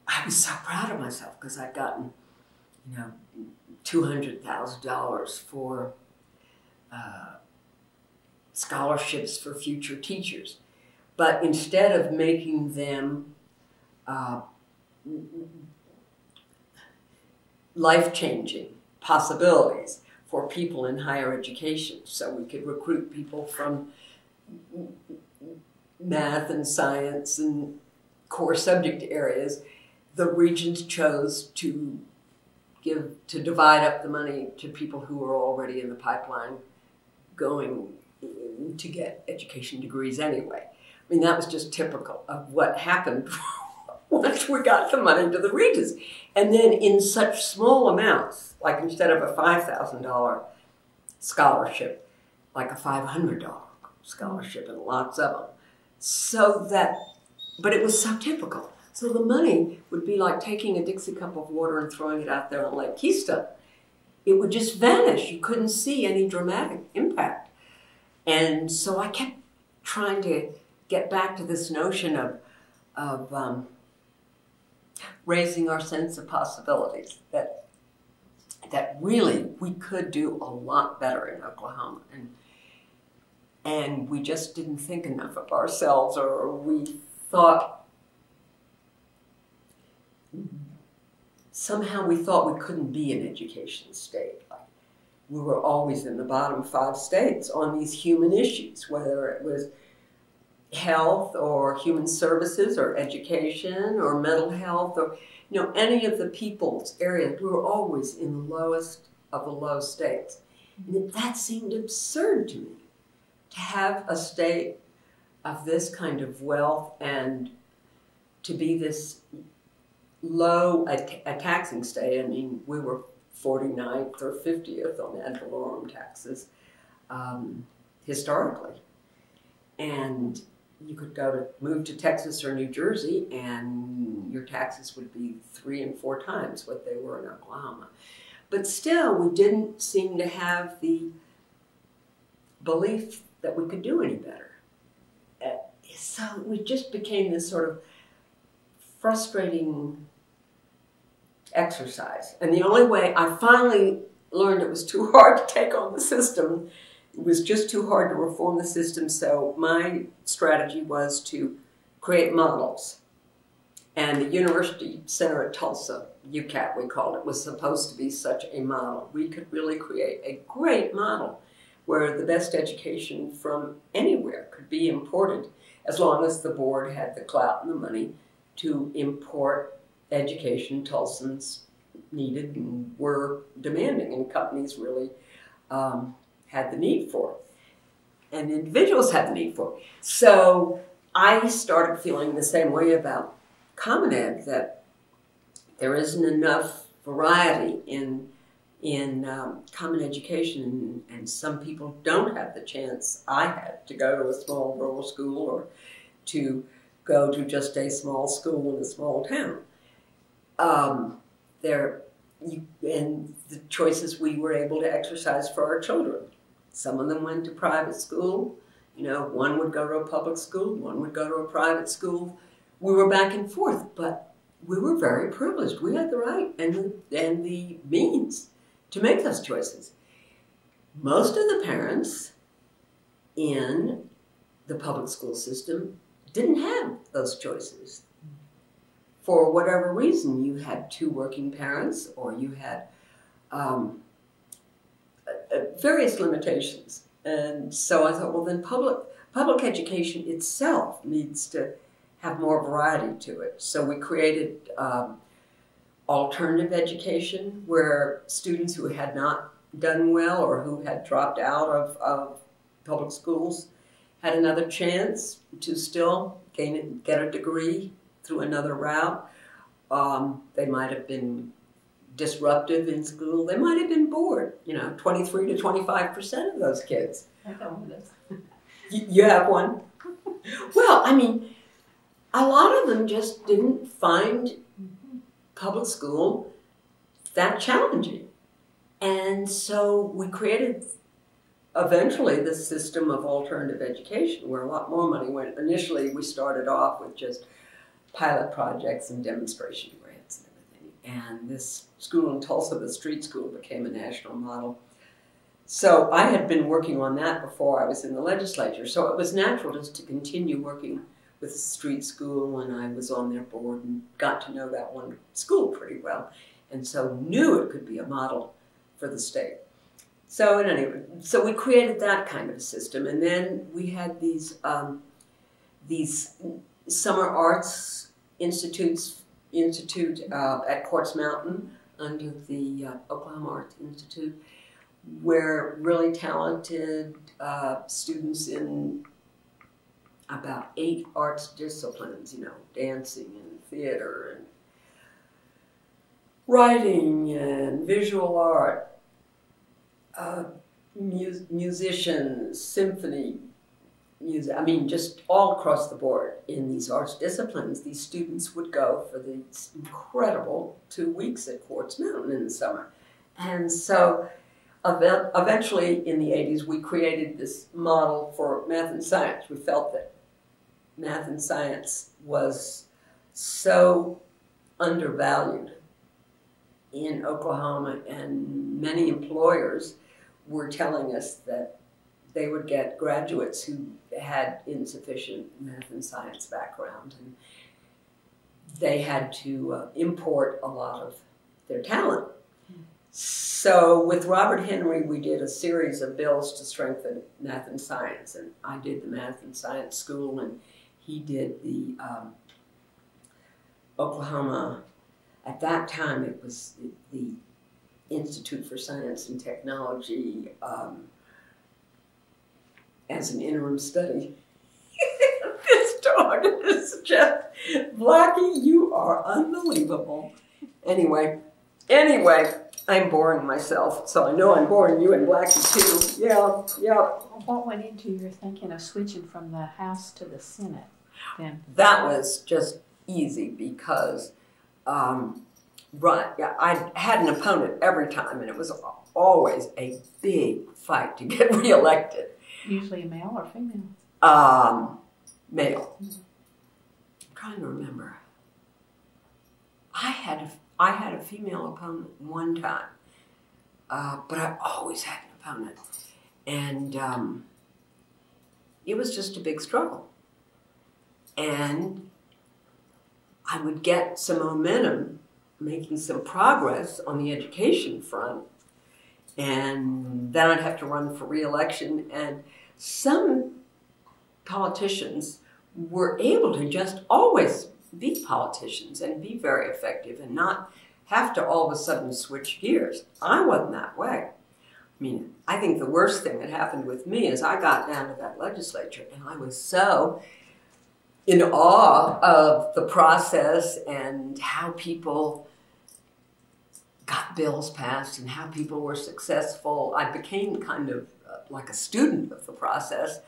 I was so proud of myself because I'd gotten, you know, two hundred thousand dollars for uh, scholarships for future teachers, but instead of making them uh, life changing possibilities for people in higher education, so we could recruit people from math and science and core subject areas, the regents chose to give to divide up the money to people who were already in the pipeline going to get education degrees anyway. I mean, that was just typical of what happened once we got the money to the Regis. And then in such small amounts, like instead of a $5,000 scholarship, like a $500 scholarship, and lots of them. So that, but it was so typical. So the money would be like taking a Dixie cup of water and throwing it out there on Lake Keystone. It would just vanish. You couldn't see any dramatic impact. And so I kept trying to get back to this notion of, of um, raising our sense of possibilities that that really we could do a lot better in Oklahoma. And and we just didn't think enough of ourselves or we thought somehow we thought we couldn't be an education state. Like we were always in the bottom five states on these human issues whether it was health or human services or education or mental health or you know any of the people's areas we were always in the lowest of the low states. And that seemed absurd to me to have a state of this kind of wealth and to be this low a, a taxing state. I mean we were 49th or 50th on ad valorem taxes um, historically. And you could go to move to Texas or New Jersey, and your taxes would be three and four times what they were in Oklahoma. But still, we didn't seem to have the belief that we could do any better. Uh, so we just became this sort of frustrating exercise. And the only way I finally learned it was too hard to take on the system it was just too hard to reform the system, so my strategy was to create models. And the University Center at Tulsa, UCAT we called it, was supposed to be such a model. We could really create a great model where the best education from anywhere could be imported as long as the board had the clout and the money to import education Tulsans needed and were demanding, and companies really um, had the need for and individuals had the need for So I started feeling the same way about Common Ed that there isn't enough variety in in um, common education, and, some people don't have the chance I had to go to a small rural school or to go to just a small school in a small town. Um, there, you, and the choices we were able to exercise for our children. Some of them went to private school. You know, one would go to a public school, one would go to a private school. We were back and forth, but we were very privileged. We had the right and the, and the means to make those choices. Most of the parents in the public school system didn't have those choices. For whatever reason, you had two working parents or you had um, various limitations. And so I thought, well, then public public education itself needs to have more variety to it. So we created um, alternative education, where students who had not done well or who had dropped out of, of public schools had another chance to still gain get a degree through another route. Um, they might have been disruptive in school. They might have been bored. You know, 23 to 25 percent of those kids. I got one you, you have one? well, I mean, a lot of them just didn't find public school that challenging. And so we created eventually the system of alternative education where a lot more money went. Initially, we started off with just pilot projects and demonstration and this school in Tulsa, the street school, became a national model. So I had been working on that before I was in the legislature, so it was natural just to continue working with the street school, and I was on their board and got to know that one school pretty well, and so knew it could be a model for the state. So at any anyway, so we created that kind of a system, and then we had these um, these summer arts institutes institute uh, at Quartz Mountain under the uh, Oklahoma Arts Institute, where really talented uh, students in about eight arts disciplines, you know, dancing and theater and writing and visual art, uh, mu- musicians, symphony music, I mean, just all across the board in these arts disciplines, these students would go for these incredible two weeks at Quartz Mountain in the summer. And so eventually in the 80s, we created this model for math and science. We felt that math and science was so undervalued in Oklahoma, and many employers were telling us that they would get graduates who had insufficient math and science background, and they had to uh, import a lot of their talent. So with Robert Henry, we did a series of bills to strengthen math and science, and I did the math and science school, and he did the um, Oklahoma. At that time, it was the Institute for Science and Technology um, as an interim study. this dog is just Blackie. You are unbelievable. Anyway, anyway, I'm boring myself, so I know I'm boring you and Blackie too. Yeah, yeah. What went into your thinking of switching from the House to the Senate? Then that was just easy because, um, right, yeah, I had an opponent every time, and it was always a big fight to get reelected. Usually a male or female? Um, male. I'm trying to remember. I had a, I had a female opponent one time, uh, but I always had an opponent, and um, it was just a big struggle. And I would get some momentum, making some progress on the education front, and then I'd have to run for reelection. And some politicians were able to just always be politicians and be very effective and not have to all of a sudden switch gears. I wasn't that way. I mean, I think the worst thing that happened with me is I got down to that legislature and I was so in awe of the process and how people got bills passed and how people were successful. I became kind of like a student of the process,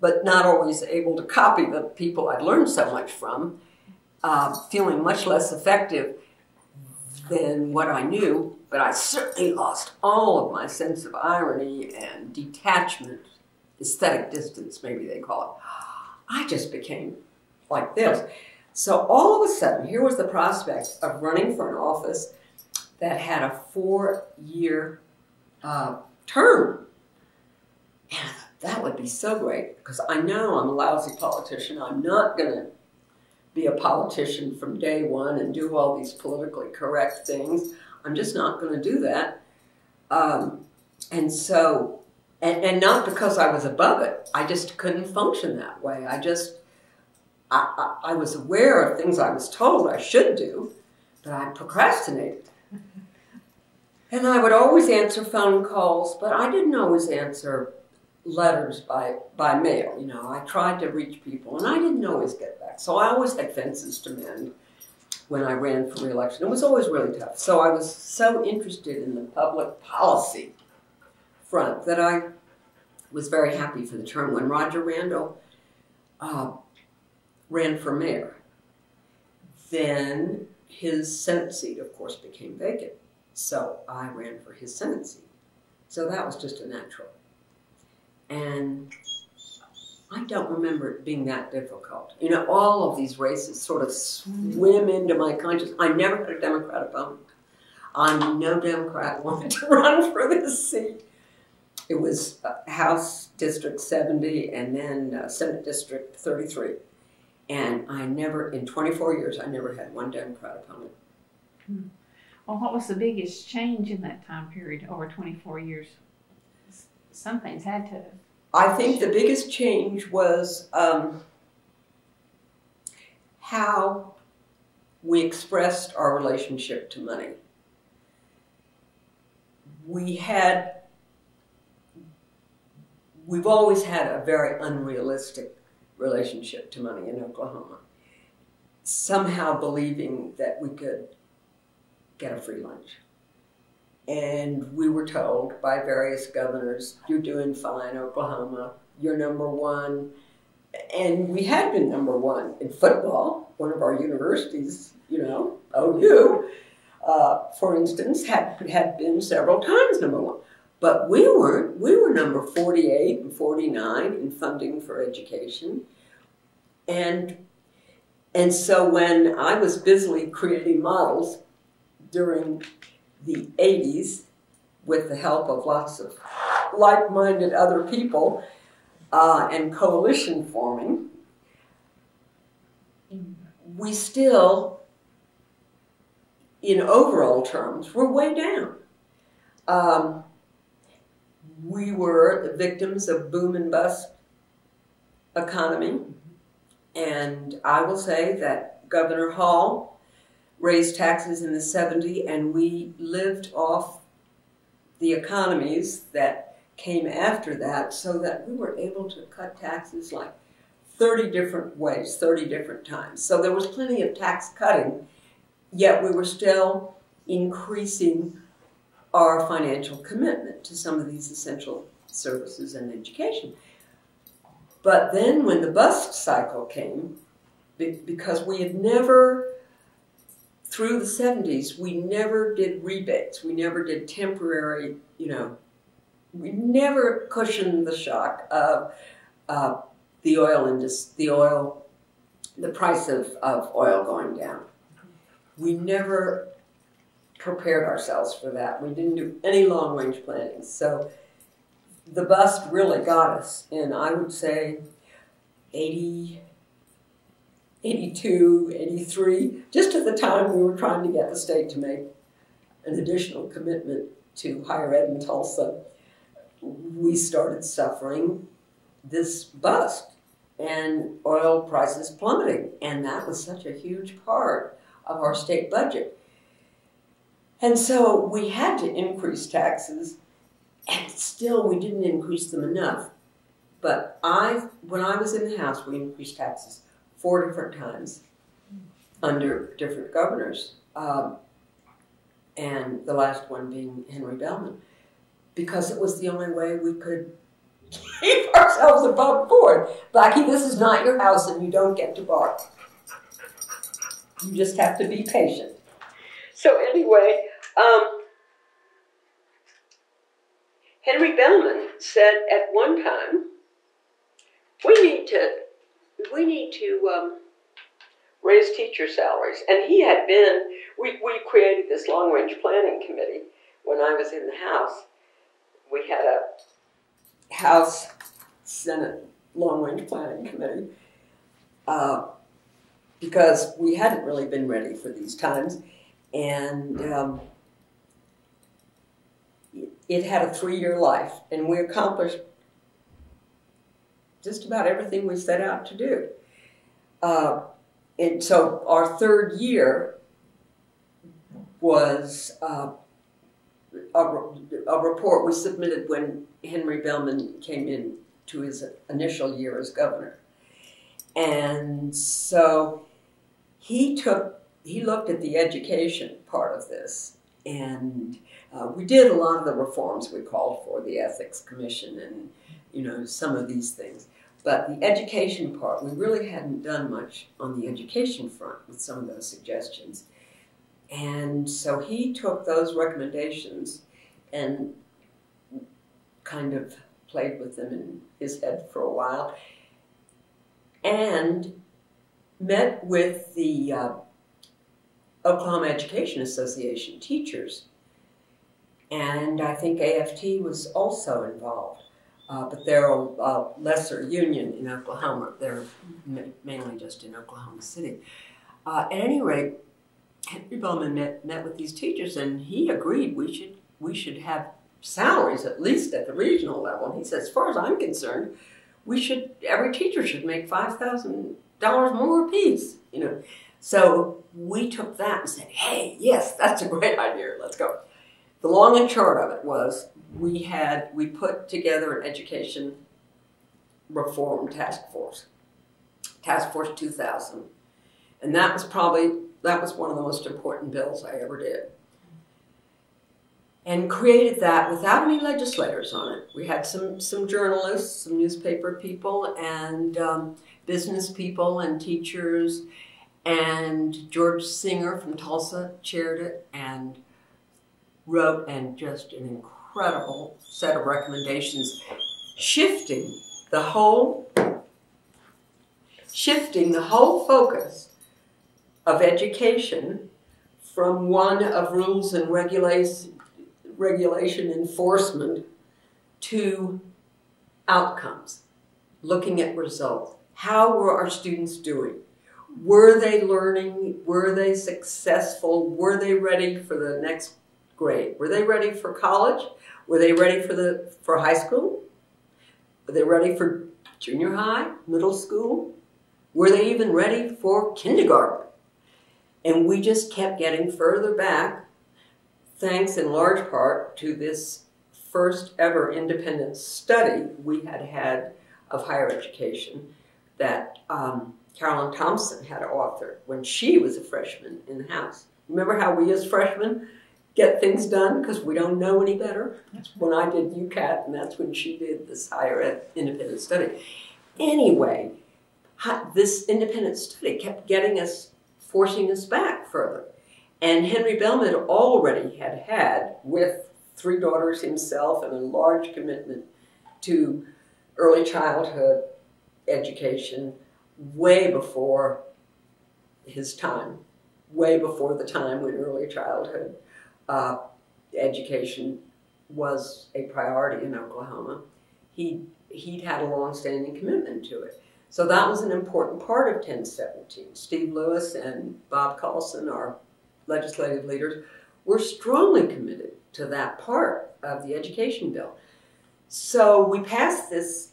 but not always able to copy the people I'd learned so much from, uh, feeling much less effective than what I knew, but I certainly lost all of my sense of irony and detachment, aesthetic distance, maybe they call it. I just became like this. So all of a sudden, here was the prospect of running for an office that had a four-year uh, term. That would be so great because I know I'm a lousy politician. I'm not going to be a politician from day one and do all these politically correct things. I'm just not going to do that. Um, and so, and, and not because I was above it, I just couldn't function that way. I just, I, I, I was aware of things I was told I should do, but I procrastinated. And I would always answer phone calls, but I didn't always answer letters by, by mail. You know, I tried to reach people, and I didn't always get back. So I always had fences to mend when I ran for reelection. It was always really tough. So I was so interested in the public policy front that I was very happy for the term. When Roger Randall uh, ran for mayor, then his Senate seat, of course, became vacant. So I ran for his Senate seat. So that was just a natural. And I don't remember it being that difficult. You know, all of these races sort of swim into my consciousness. I never had a Democrat opponent. I'm no Democrat wanted to run for this seat. It was uh, House District 70 and then uh, Senate District 33. And I never, in 24 years, I never had one Democrat opponent. Hmm. Well, what was the biggest change in that time period over 24 years? Some things had to. I think the biggest change was um, how we expressed our relationship to money. we had we've always had a very unrealistic relationship to money in Oklahoma. Somehow believing that we could get a free lunch. And we were told by various governors, you're doing fine, Oklahoma, you're number one. And we had been number one in football, one of our universities, you know, OU, uh, for instance, had, had been several times number one. But we weren't. We were number 48 and 49 in funding for education. And, and so when I was busily creating models during the 80s with the help of lots of like minded other people uh, and coalition forming, we still, in overall terms, were way down. Um, we were the victims of boom and bust economy. And I will say that Governor Hall raised taxes in the 70s, and we lived off the economies that came after that so that we were able to cut taxes like 30 different ways, 30 different times. So there was plenty of tax cutting, yet we were still increasing our financial commitment to some of these essential services and education. But then when the bust cycle came, because we had never, through the 70s, we never did rebates. We never did temporary, you know, we never cushioned the shock of uh, the oil industry, the oil, the price of, of oil going down. We never prepared ourselves for that. We didn't do any long range planning. So the bust really got us in, I would say, 80, 82, 83, just at the time we were trying to get the state to make an additional commitment to higher ed in Tulsa, we started suffering this bust and oil prices plummeting. And that was such a huge part of our state budget. And so we had to increase taxes, and still we didn't increase them enough. But I, when I was in the House, we increased taxes four different times under different governors, um, and the last one being Henry Bellmon, because it was the only way we could keep ourselves above board. Blackie, this is not your house, and you don't get to bark. You just have to be patient. So anyway, um, Henry Bellmon said at one time, we need to, we need to um, raise teacher salaries. And he had been, we, we created this long range planning committee when I was in the House. We had a House Senate long range planning committee uh, because we hadn't really been ready for these times. And um, it had a three year life, and we accomplished just about everything we set out to do. Uh, and so our third year was uh, a, a, report we submitted when Henry Bellmon came in to his initial year as governor. And so he took, he looked at the education part of this and uh, we did a lot of the reforms we called for, the Ethics Commission and, you know, some of these things. But the education part, we really hadn't done much on the education front with some of those suggestions. And so he took those recommendations and kind of played with them in his head for a while and met with the uh, Oklahoma Education Association teachers and I think AFT was also involved. Uh, but they're a, a, lesser union in Oklahoma. They're mainly just in Oklahoma City. Uh, at any rate, Henry Bellmon met, met with these teachers, and he agreed we should we should have salaries at least at the regional level. And he said, as far as I'm concerned, we should every teacher should make five thousand dollars more apiece. You know, so we took that and said, hey, yes, that's a great idea. Let's go. the long and short of it was we had we put together an education reform task force, Task Force 2000, and that was probably that was one of the most important bills I ever did. And created that without any legislators on it. We had some some journalists, some newspaper people, and um, business people, and teachers, and George Singer from Tulsa chaired it, and wrote and just an incredible set of recommendations shifting the whole shifting the whole focus of education from one of rules and regulation regulation enforcement to outcomes looking at results how were our students doing were they learning were they successful were they ready for the next grade. Were they ready for college? Were they ready for the for high school? Were they ready for junior high, middle school? Were they even ready for kindergarten? And we just kept getting further back, thanks in large part to this first ever independent study we had had of higher education that um, Carolyn Thompson had authored when she was a freshman in the House. Remember how we as freshmen get things done because we don't know any better. That's when I did UCAT, and that's when she did this higher ed independent study. Anyway, this independent study kept getting us, forcing us back further. And Henry Bellmon already had had, with three daughters himself and a large commitment to early childhood education way before his time, way before the time when early childhood uh, education was a priority in Oklahoma, he, he'd had a long-standing commitment to it. So that was an important part of 1017. Steve Lewis and Bob Cullison, our legislative leaders, were strongly committed to that part of the education bill. So we passed this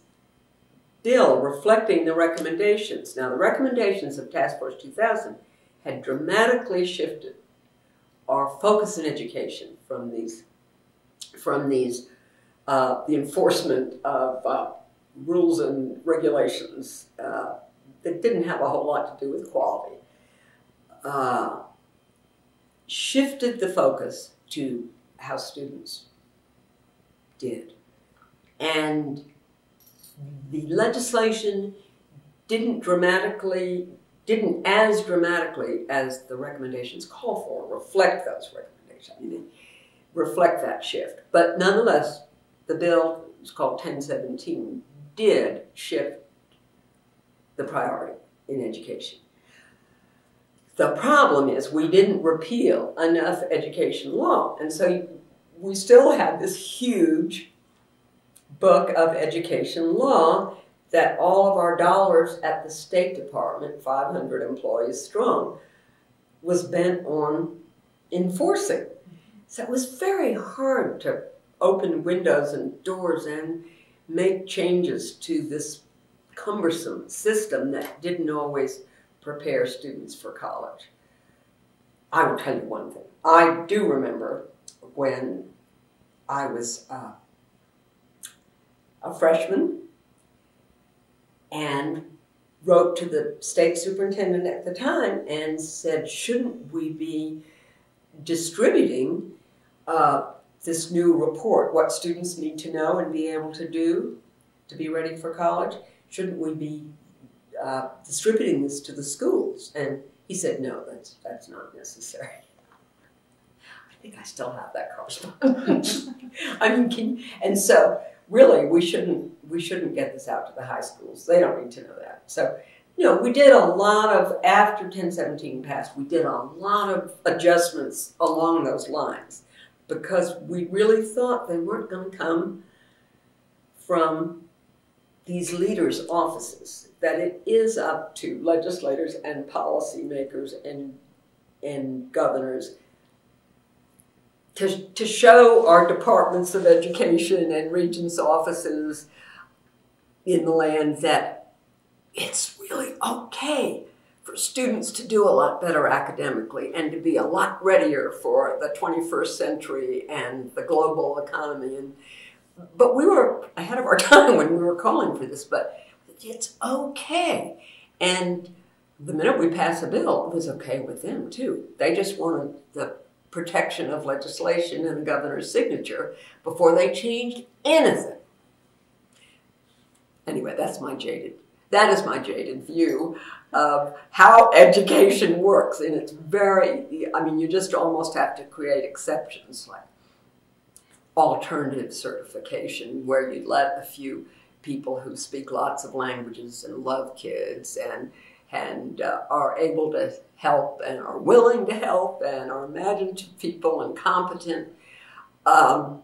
bill reflecting the recommendations. Now, the recommendations of Task Force 2000 had dramatically shifted our focus in education from these, from these, uh, the enforcement of uh, rules and regulations uh, that didn't have a whole lot to do with quality, uh, shifted the focus to how students did. And the legislation didn't dramatically didn't as dramatically as the recommendations call for reflect those recommendations. I mean, reflect that shift. But nonetheless, the bill, it's called 1017, did shift the priority in education. The problem is we didn't repeal enough education law. And so we still have this huge book of education law that all of our dollars at the State Department, 500 employees strong, was bent on enforcing. So it was very hard to open windows and doors and make changes to this cumbersome system that didn't always prepare students for college. I will tell you one thing. I do remember when I was uh, a freshman and wrote to the state superintendent at the time and said, shouldn't we be distributing uh, this new report, what students need to know and be able to do to be ready for college? Shouldn't we be uh, distributing this to the schools? And he said, no, that's, that's not necessary. I think I still have that correspondence. I mean, can, and so really we shouldn't we shouldn't get this out to the high schools. They don't need to know that. So, you know, we did a lot of after 1017 passed, we did a lot of adjustments along those lines because we really thought they weren't going to come from these leaders' offices. That it is up to legislators and policymakers and and governors to, to show our departments of education and regents offices in the land that it's really okay for students to do a lot better academically and to be a lot readier for the 21st century and the global economy. And but we were ahead of our time when we were calling for this. But it's okay. And the minute we pass a bill, it was okay with them too. They just wanted the protection of legislation and the governor's signature before they changed anything. Anyway, that's my jaded. That is my jaded view of how education works, and it's very. I mean, you just almost have to create exceptions, like alternative certification, where you let a few people who speak lots of languages and love kids and and uh, are able to help and are willing to help and are imaginative people and competent, um,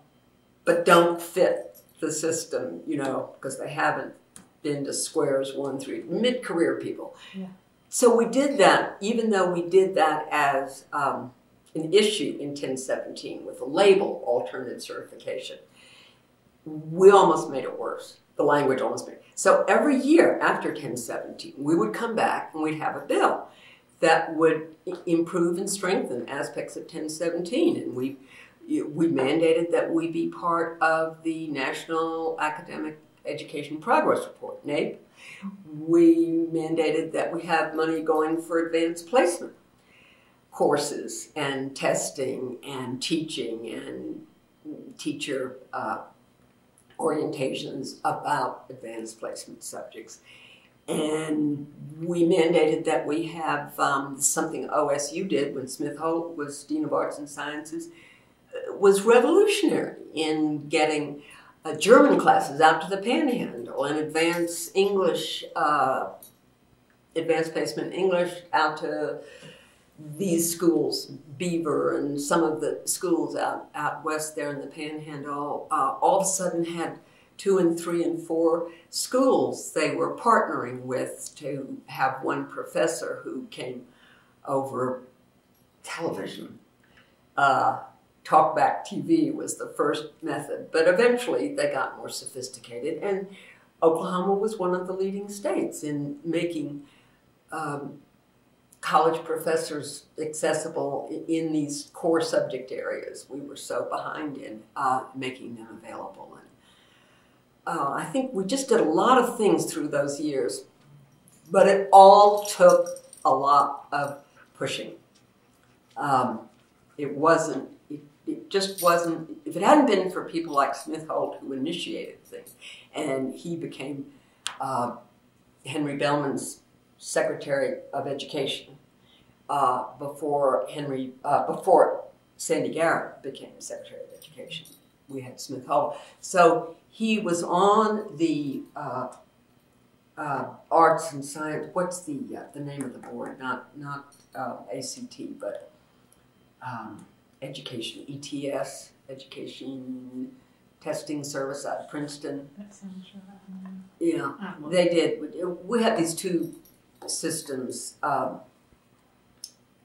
but don't fit the system, you know, because they haven't been to squares one through mid-career people. Yeah. So we did that, even though we did that as um, an issue in 1017 with the label alternative certification. We almost made it worse. The language almost made it. So every year after 1017, we would come back and we'd have a bill that would improve and strengthen aspects of 1017. And we, we mandated that we be part of the National Academic Education Progress Report, NAEP. We mandated that we have money going for advanced placement courses and testing and teaching and teacher uh, orientations about advanced placement subjects. And we mandated that we have um, something OSU did when Smith Holt was Dean of Arts and Sciences, uh, was revolutionary in getting uh, German classes out to the Panhandle and advanced English, uh, advanced placement English out to these schools, Beaver and some of the schools out, out west there in the Panhandle, uh, all of a sudden had two and three and four schools they were partnering with to have one professor who came over television. Uh, talkback TV was the first method, but eventually they got more sophisticated, and Oklahoma was one of the leading states in making um, college professors accessible in these core subject areas. We were so behind in uh, making them available. And uh, I think we just did a lot of things through those years, but it all took a lot of pushing. Um, it wasn't, it, it just wasn't, if it hadn't been for people like Smith Holt who initiated things, and he became uh, Henry Bellmon's Secretary of Education uh, before Henry, uh, before Sandy Garrett became Secretary of Education. We had Smith Holt. So he was on the uh, uh arts and science. What's the uh, the name of the board? Not not uh, ACT, but um, education ETS, education testing service out of Princeton. That sounds right. Yeah, they did. We had these two systems, um,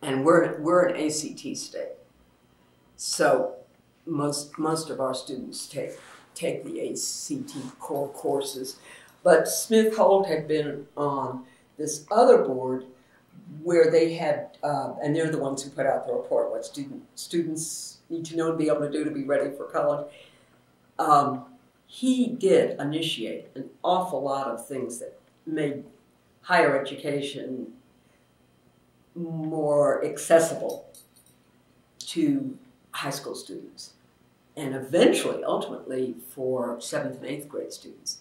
and we're we're an ACT state, so most most of our students take take the ACT core courses. But Smith Holt had been on this other board where they had, uh, and they're the ones who put out the report what student, students need to know to be able to do to be ready for college. Um, he did initiate an awful lot of things that made higher education more accessible to high school students and eventually, ultimately, for seventh and eighth grade students.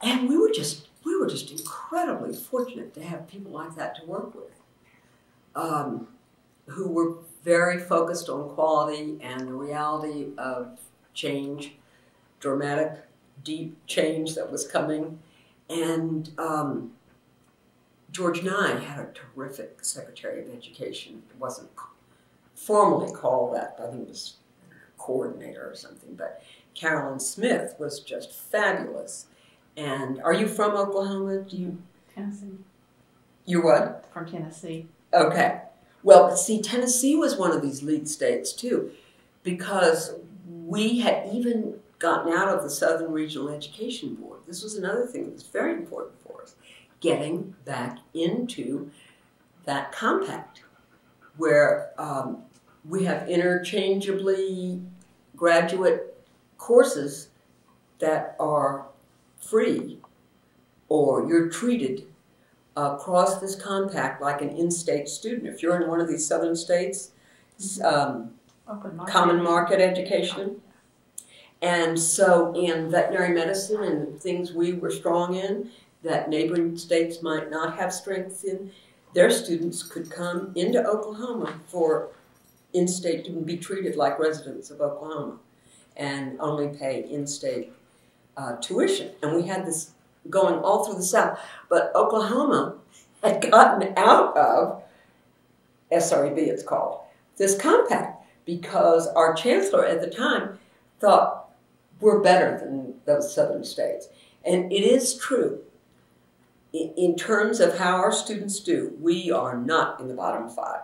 And we were just we were just incredibly fortunate to have people like that to work with, um, who were very focused on quality and the reality of change, dramatic, deep change that was coming, and um, George Nigh had a terrific Secretary of Education. It wasn't formally called that, I think it was coordinator or something, but Carolyn Smith was just fabulous. And are you from Oklahoma? Do you? Tennessee. You what? From Tennessee. Okay. Well, see, Tennessee was one of these lead states too, because we had even gotten out of the Southern Regional Education Board. This was another thing that was very important for us. getting back into that compact where um, we have interchangeably graduate courses that are free or you're treated across this compact like an in-state student. If you're in one of these southern states, um, common market education. And so in veterinary medicine and things we were strong in that neighboring states might not have strength in, their students could come into Oklahoma for in-state to be treated like residents of Oklahoma and only pay in-state uh, tuition. And we had this going all through the South. But Oklahoma had gotten out of SREB, it's called, this compact because our chancellor at the time thought we're better than those southern states. And it is true. In terms of how our students do, we are not in the bottom five.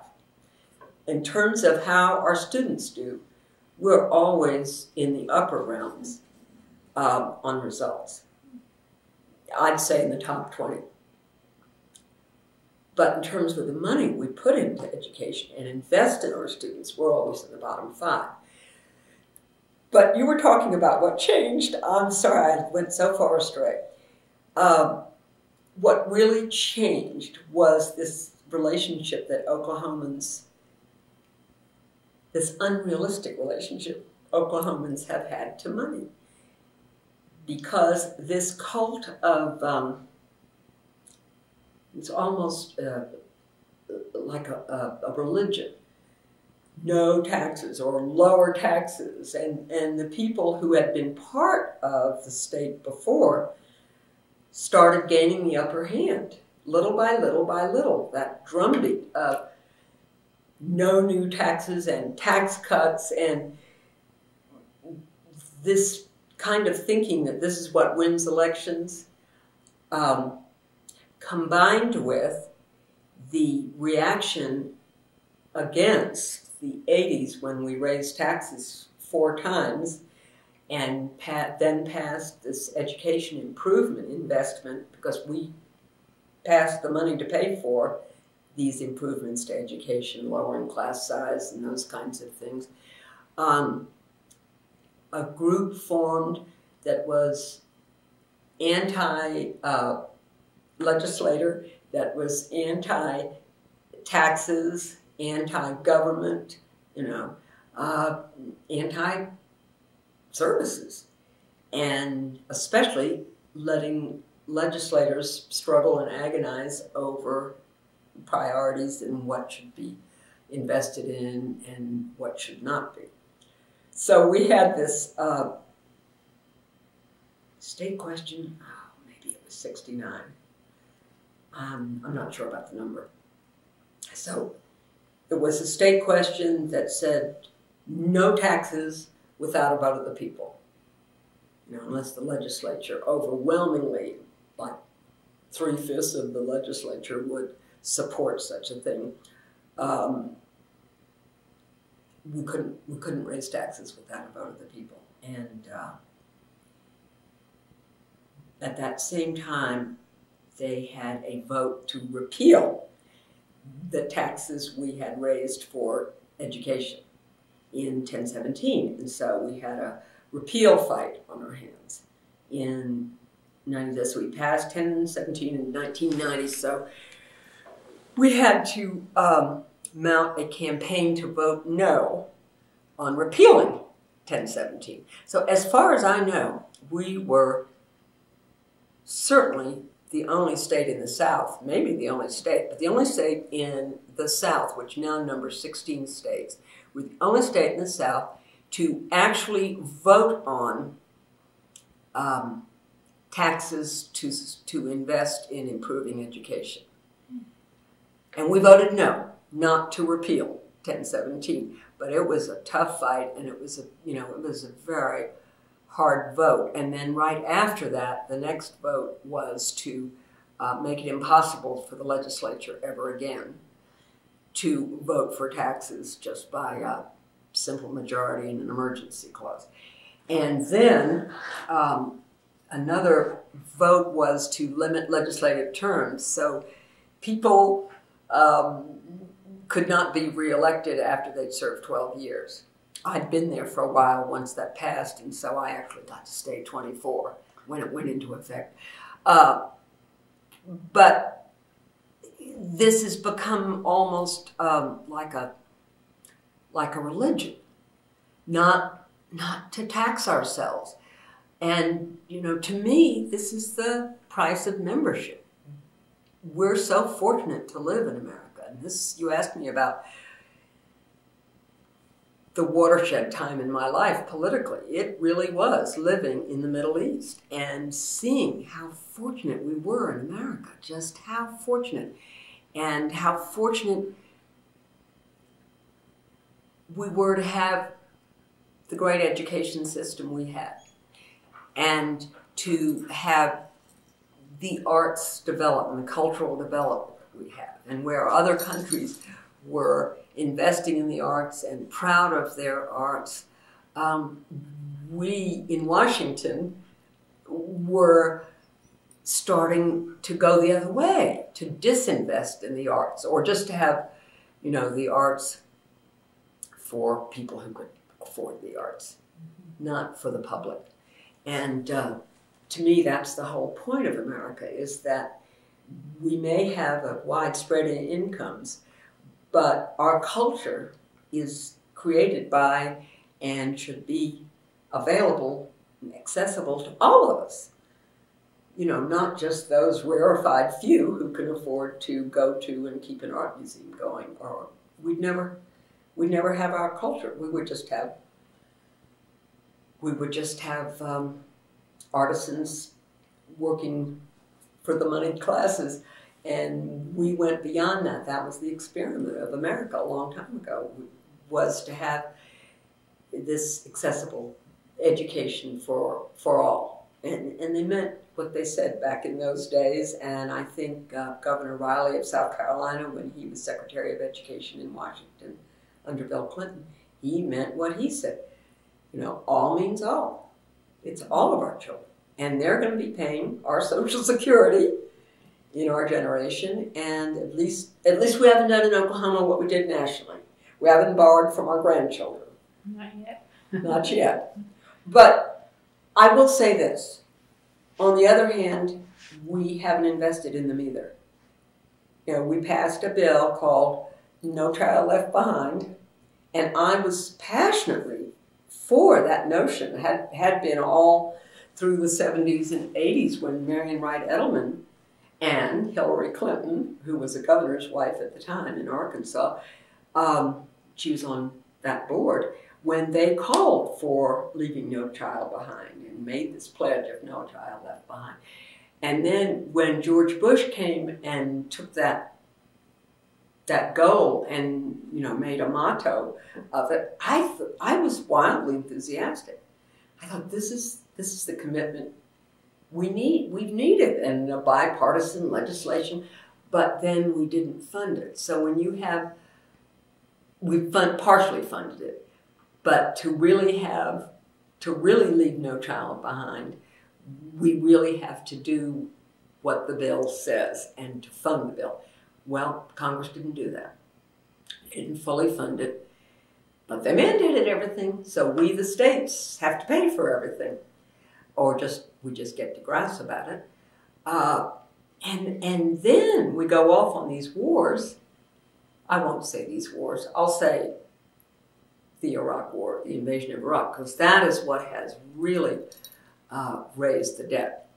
In terms of how our students do, we're always in the upper rounds um, on results. I'd say in the top 20. But in terms of the money we put into education and invest in our students, we're always in the bottom five. But you were talking about what changed. I'm sorry, I went so far astray. Um, what really changed was this relationship that Oklahomans, this unrealistic relationship Oklahomans have had to money. Because this cult of um, it's almost uh, like a, a, a, religion. No taxes or lower taxes. And, and the people who had been part of the state before started gaining the upper hand, little by little by little. That drumbeat of no new taxes and tax cuts and this kind of thinking that this is what wins elections. Um, combined with the reaction against the 80s when we raised taxes four times and then passed this education improvement investment because we passed the money to pay for these improvements to education, lowering class size and those kinds of things. Um, a group formed that was anti uh, legislator that was anti taxes, anti government, you know, uh, anti services, and especially letting legislators struggle and agonize over priorities and what should be invested in and what should not be. So we had this uh, state question, oh, maybe it was 69 um, I'm not sure about the number. So it was a state question that said no taxes without a vote of the people. You know, unless the legislature overwhelmingly, like three fifths of the legislature would support such a thing. Um, we couldn't we couldn't raise taxes without a vote of the people, and uh, at that same time, they had a vote to repeal the taxes we had raised for education in 1017. And so we had a repeal fight on our hands in 90. So we passed 1017 in 1990. So we had to um, mount a campaign to vote no on repealing 1017. So as far as I know, we were certainly the only state in the South, maybe the only state, but the only state in the South, which now numbers 16 states, we're the only state in the South to actually vote on um, taxes to, to invest in improving education. And we voted no, not to repeal 1017. But it was a tough fight, and it was a, you know, it was a very hard vote. And then right after that, the next vote was to uh, make it impossible for the legislature ever again to vote for taxes just by a simple majority in an emergency clause. And then um, another vote was to limit legislative terms. So people um, could not be reelected after they'd served 12 years. I'd been there for a while once that passed, and so I actually got to stay 24 when it went into effect. Uh, but this has become almost um, like a like a religion, not not to tax ourselves. And you know, to me, this is the price of membership. We're so fortunate to live in America. And this you asked me about the watershed time in my life politically. It really was living in the Middle East and seeing how fortunate we were in America, just how fortunate, and how fortunate we were to have the great education system we had and to have the arts development, the cultural development we have, and where other countries were investing in the arts and proud of their arts. Um, we in Washington were starting to go the other way, to disinvest in the arts, or just to have, you know, the arts for people who could afford the arts, not for the public. And uh, to me, that's the whole point of America: is that we may have a widespread in incomes, but our culture is created by and should be available and accessible to all of us. You know, not just those rarefied few who can afford to go to and keep an art museum going, or we'd never, we'd never have our culture. We would just have, we would just have um, artisans working for the moneyed classes and we went beyond that. That was the experiment of America a long time ago, was to have this accessible education for, for all. And, and they meant what they said back in those days. And I think uh, Governor Riley of South Carolina, when he was Secretary of Education in Washington under Bill Clinton, he meant what he said. You know, all means all. It's all of our children. And they're going to be paying our Social Security in our generation, and at least at least we haven't done in Oklahoma what we did nationally. We haven't borrowed from our grandchildren. Not yet. Not yet. But I will say this. On the other hand, we haven't invested in them either. You know, we passed a bill called No Child Left Behind, and I was passionately for that notion. Had had been all through the 70s and 80s when Marian Wright Edelman and Hillary Clinton, who was the governor's wife at the time in Arkansas, um, she was on that board when they called for leaving no child behind and made this pledge of no child left behind. And then when George Bush came and took that that goal and you know made a motto of it, I th- I was wildly enthusiastic. I thought this is this is the commitment we need we've needed and a bipartisan legislation, but then we didn't fund it. So when you have we fund partially funded it, but to really have to really leave no child behind, we really have to do what the bill says and to fund the bill. Well, Congress didn't do that. They didn't fully fund it, but they mandated everything, so we, the states, have to pay for everything or just we just get to grass about it. Uh, and and then we go off on these wars. I won't say these wars. I'll say the Iraq War, the invasion of Iraq, because that is what has really uh, raised the debt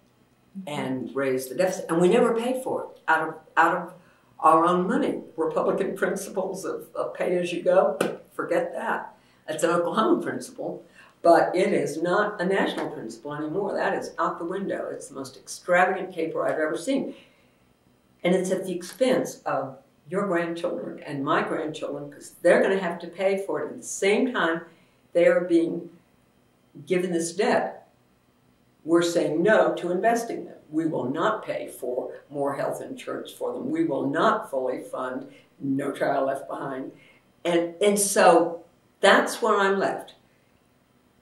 and raised the deficit, and we never paid for it out of out of our own money. Republican principles of, of pay as you go, forget that. It's an Oklahoma principle but it is not a national principle anymore. That is out the window. It's the most extravagant caper I've ever seen. And it's at the expense of your grandchildren and my grandchildren because they're going to have to pay for it at the same time they are being given this debt. We're saying no to investing them. We will not pay for more health insurance for them. We will not fully fund No Child Left Behind. And, and so that's where I'm left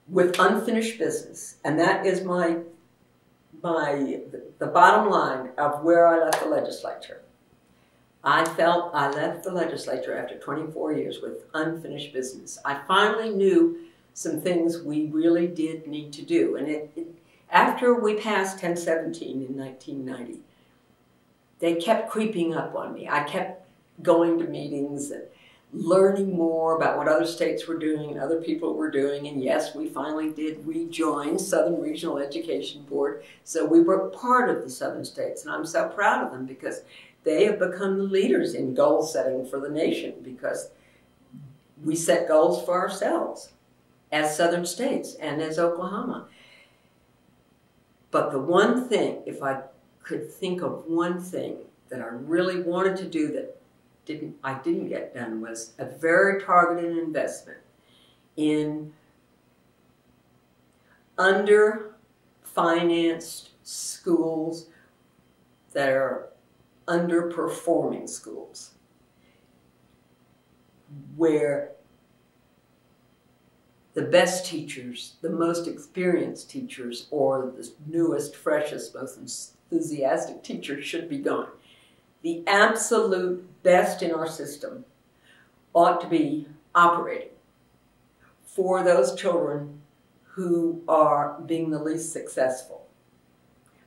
with unfinished business. And that is my my the bottom line of where I left the legislature. I felt I left the legislature after 24 years with unfinished business. I finally knew some things we really did need to do, and it, it, after we passed 1017 in 1990, they kept creeping up on me. I kept going to meetings and learning more about what other states were doing and other people were doing. And yes, we finally did rejoin Southern Regional Education Board. So we were part of the Southern states. And I'm so proud of them because they have become the leaders in goal setting for the nation because we set goals for ourselves as Southern states and as Oklahoma. But the one thing, if I could think of one thing that I really wanted to do that didn't I didn't get done was a very targeted investment in under financed schools that are underperforming schools where the best teachers, the most experienced teachers, or the newest, freshest, most enthusiastic teachers should be going the absolute best in our system ought to be operating for those children who are being the least successful.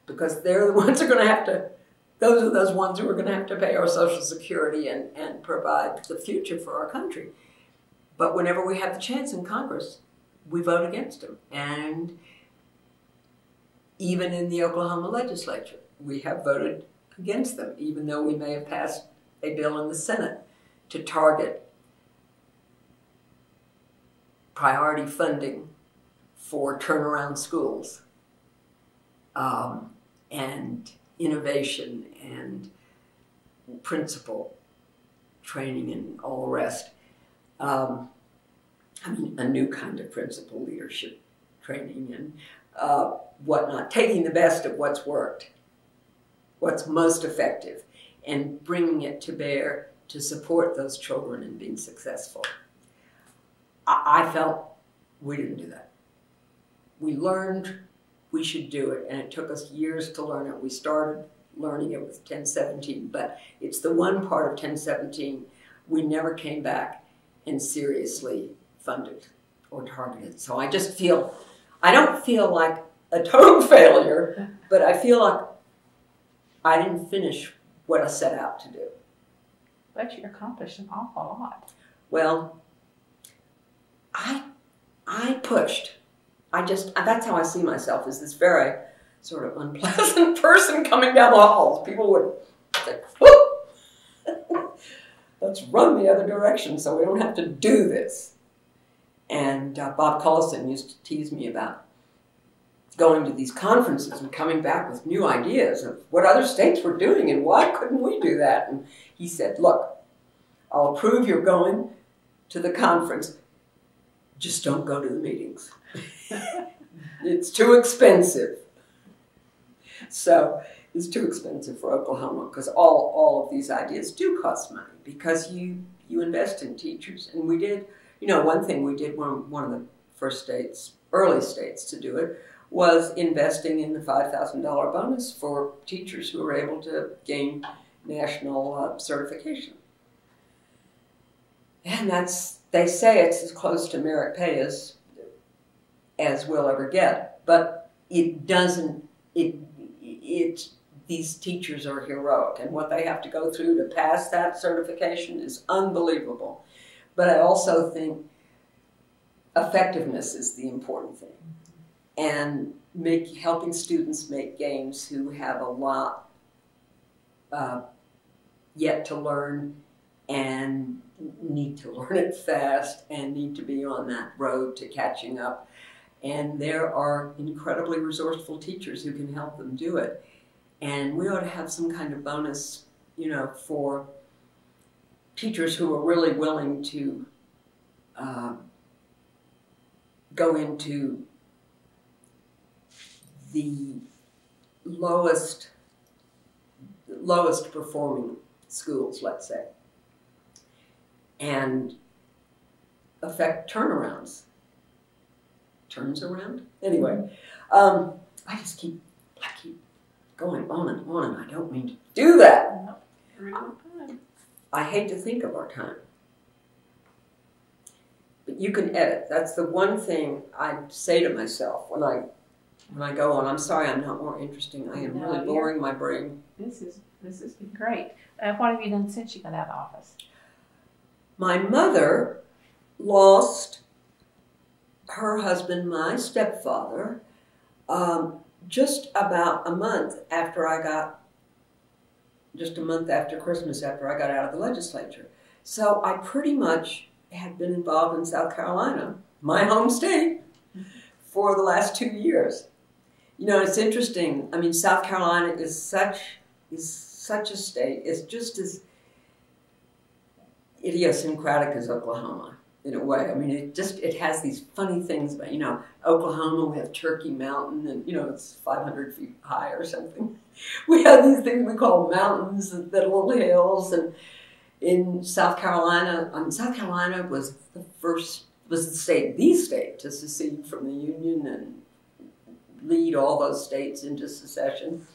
Because they're the ones who are going to have to, those are those ones who are going to have to pay our Social Security and, and provide the future for our country. But whenever we have the chance in Congress, we vote against them. And even in the Oklahoma legislature, we have voted against them, even though we may have passed a bill in the Senate to target priority funding for turnaround schools um, and innovation and principal training and all the rest. Um, I mean, a new kind of principal leadership training and uh, whatnot, taking the best of what's worked what's most effective and bringing it to bear to support those children in being successful. I, I felt we didn't do that. We learned we should do it, and it took us years to learn it. We started learning it with 1017, but it's the one part of 1017 we never came back and seriously funded or targeted. So I just feel, I don't feel like a total failure, but I feel like I didn't finish what I set out to do. But you accomplished an awful lot. Well, I I pushed. I just that's how I see myself as this very sort of unpleasant person coming down the halls. People would say, Whoop! let's run the other direction so we don't have to do this. And uh, Bob Cullison used to tease me about going to these conferences and coming back with new ideas of what other states were doing and why couldn't we do that? And he said, Look, I'll approve you're going to the conference, just don't go to the meetings. it's too expensive. So it's too expensive for Oklahoma because all, all of these ideas do cost money because you, you invest in teachers. And we did, you know, one thing we did, one, one of the first states, early states to do it, was investing in the $5,000 bonus for teachers who were able to gain national uh, certification. And that's, they say it's as close to merit pay as, as we'll ever get. But it doesn't, it, it, these teachers are heroic. And what they have to go through to pass that certification is unbelievable. But I also think effectiveness is the important thing and make helping students make games who have a lot uh, yet to learn and need to learn it fast and need to be on that road to catching up. And there are incredibly resourceful teachers who can help them do it. And we ought to have some kind of bonus, you know, for teachers who are really willing to uh, go into the lowest lowest performing schools, let's say, and affect turnarounds. Turns around? Anyway, um, I just keep blacking going on and on, and I don't mean to do that. Really fun. I hate to think of our time. But you can edit. That's the one thing I say to myself when I when I go on. I'm sorry I'm not more interesting. I am No, really boring my brain. This is this has been great. Uh, what have you done since you got out of office? My mother lost her husband, my stepfather, um, just about a month after I got, just a month after Christmas, after I got out of the legislature. So I pretty much had been involved in South Carolina, my home state, for the last two years. You know, it's interesting. I mean, South Carolina is such is such a state. It's just as idiosyncratic as Oklahoma in a way. I mean, it just it has these funny things But you know Oklahoma. We have Turkey Mountain, and you know it's 500 feet high or something. We have these things we call mountains are little hills, and in South Carolina, um, South Carolina was the first was the state, the state to secede from the Union and lead all those states into secession.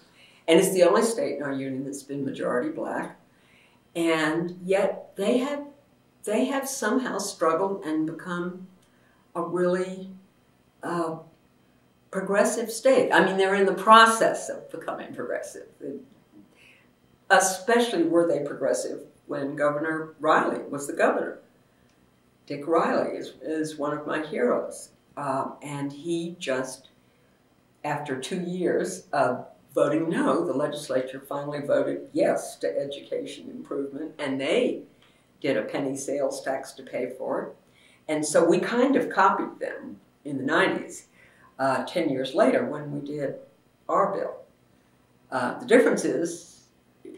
And it's the only state in our union that's been majority black. And yet they have they have somehow struggled and become a really uh, progressive state. I mean, they're in the process of becoming progressive. Especially were they progressive when Governor Riley was the governor. Dick Riley is, is one of my heroes. Uh, and he just, after two years of voting no, the legislature finally voted yes to education improvement, and they did a penny sales tax to pay for it. And so we kind of copied them in the 90s, uh, 10 years later when we did our bill. Uh, the difference is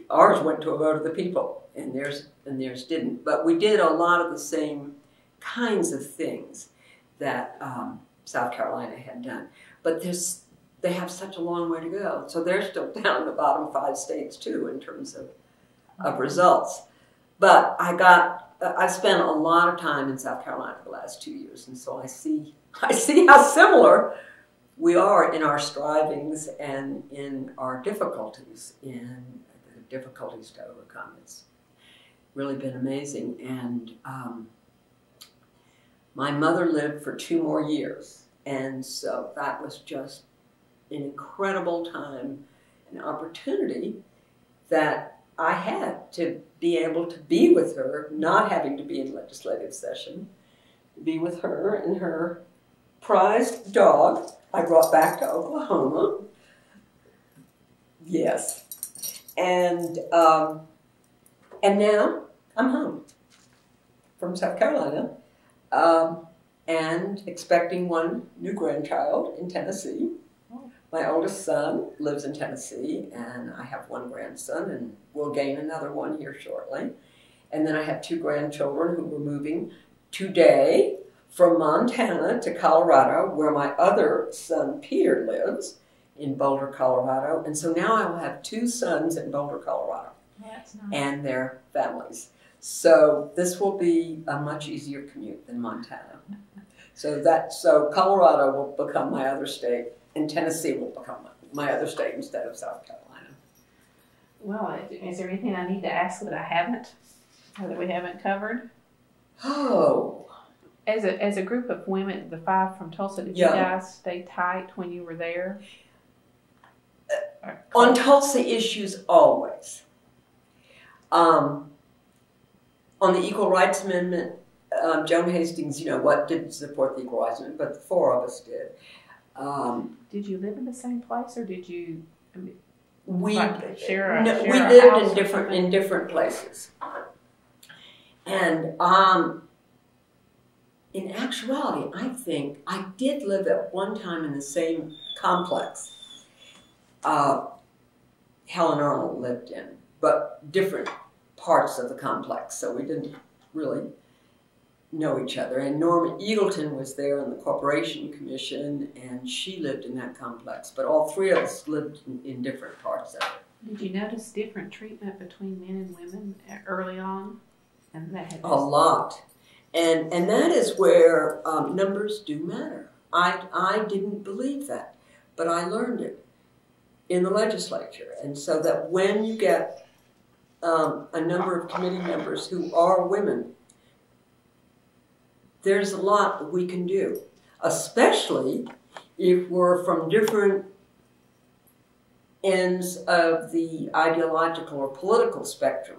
ours went to a vote of the people, and theirs, and theirs didn't. But we did a lot of the same kinds of things that um, South Carolina had done. But there's they have such a long way to go. So they're still down in the bottom five states too in terms of, of results. But I got I spent a lot of time in South Carolina for the last two years, and so I see I see how similar we are in our strivings and in our difficulties in the difficulties to overcome. It's really been amazing, and um, my mother lived for two more years, and so that was just an incredible time, an opportunity that I had to be able to be with her, not having to be in legislative session, be with her and her prized dog I brought back to Oklahoma. Yes. And um, and now I'm home from South Carolina um, and expecting one new grandchild in Tennessee. My oldest son lives in Tennessee, and I have one grandson, and we'll gain another one here shortly. And then I have two grandchildren who were moving today from Montana to Colorado, where my other son Peter lives in Boulder, Colorado. And so now I will have two sons in Boulder, Colorado, nice. and their families. So this will be a much easier commute than Montana. So that so Colorado will become my other state, and Tennessee will become my other state instead of South Carolina. Well, is there anything I need to ask that I haven't, or that we haven't covered? Oh, As a as a group of women, the five from Tulsa, did Yeah. you guys stay tight when you were there? Or- on Tulsa issues always. Um, on the Equal Rights Amendment, um, Joan Hastings, you know what, didn't support the Equal Rights Amendment, but the four of us did. Um, Did you live in the same place, or did you? I mean, we Like share a- no, share we lived in different in different places, and um, in actuality, I think I did live at one time in the same complex. Uh, Helen Arnold lived in, but different parts of the complex, so we didn't really know each other. And Norma Eagleton was there on the Corporation Commission, and she lived in that complex. But all three of us lived in, in different parts of it. Did you notice different treatment between men and women early on? And that had A lot, and and that is where um, numbers do matter. I I didn't believe that, but I learned it. in the legislature. And so that when you get um, a number of committee members who are women, there's a lot we can do, especially if we're from different ends of the ideological or political spectrum.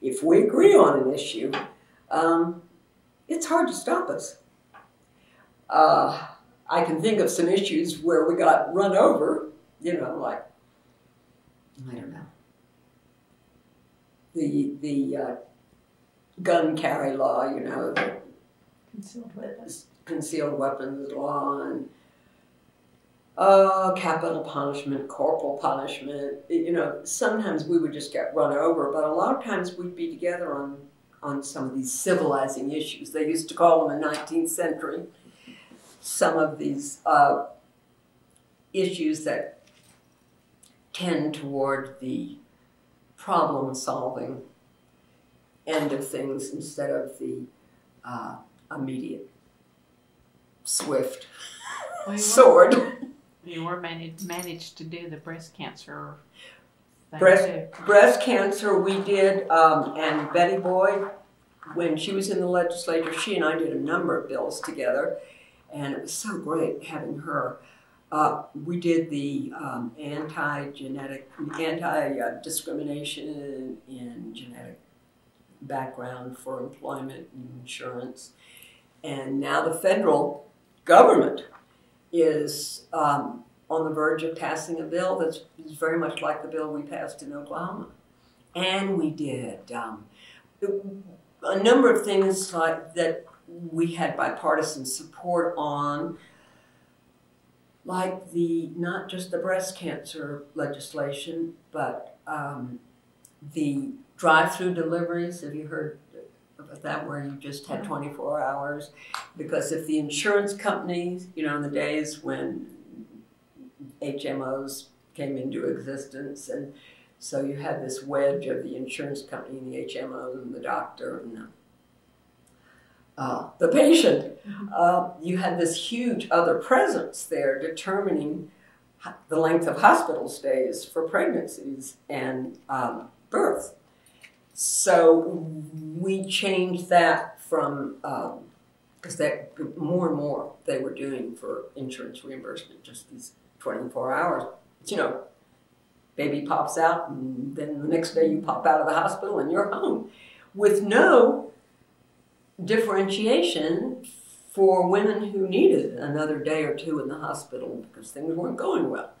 If we agree on an issue, um, it's hard to stop us. Uh, I can think of some issues where we got run over, you know, like, I don't know, the, the uh, gun carry law, you know, Concealed weapons. concealed weapons law and uh, capital punishment, corporal punishment. You know, sometimes we would just get run over, but a lot of times we'd be together on on some of these civilizing issues. They used to call them the 19th century. Some of these uh, issues that tend toward the problem solving end of things instead of the uh, immediate, swift We were, sword. we were managed, managed to do the breast cancer Breast- too. Breast cancer, we did, um, and Betty Boyd, when she was in the legislature, she and I did a number of bills together, and it was so great having her. Uh, we did the um, anti-genetic, anti-discrimination in genetic background for employment and insurance, and now the federal government is um, on the verge of passing a bill that's very much like the bill we passed in Oklahoma. And we did um, a number of things like that we had bipartisan support on, like the not just the breast cancer legislation, but um, the drive-through deliveries. Have you heard about that? Where you just had 24 hours, because if the insurance companies, you know, in the days when HMOs came into existence, and so you had this wedge of the insurance company and the HMO and the doctor and the, uh, the patient. Uh, you had this huge other presence there determining the length of hospital stays for pregnancies and um, birth. So we changed that from um, because that more and more they were doing for insurance reimbursement, just these 24 hours. You know, baby pops out, and then the next day you pop out of the hospital and you're home with no differentiation for women who needed another day or two in the hospital because things weren't going well.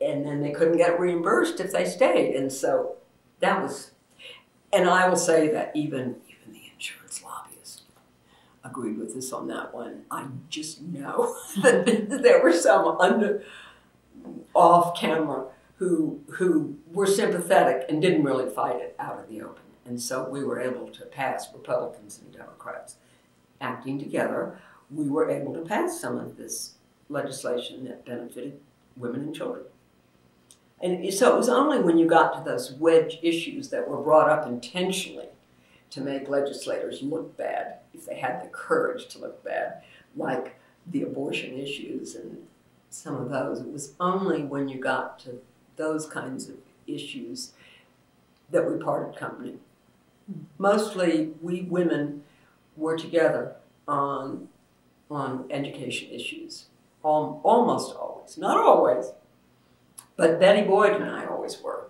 And then they couldn't get reimbursed if they stayed. And so that was, and I will say that even, even the insurance lobbyists agreed with us on that one. I just know that there were some under, off camera who who were sympathetic and didn't really fight it out of the open. And so we were able to pass Republicans and Democrats acting together. We were able to pass some of this legislation that benefited women and children. And so it was only when you got to those wedge issues that were brought up intentionally to make legislators look bad, if they had the courage to look bad, like the abortion issues and some of those. It was only when you got to those kinds of issues that we parted company. Mostly, we women were together on on education issues, Al- almost always, not always, but Betty Boyd and I always were,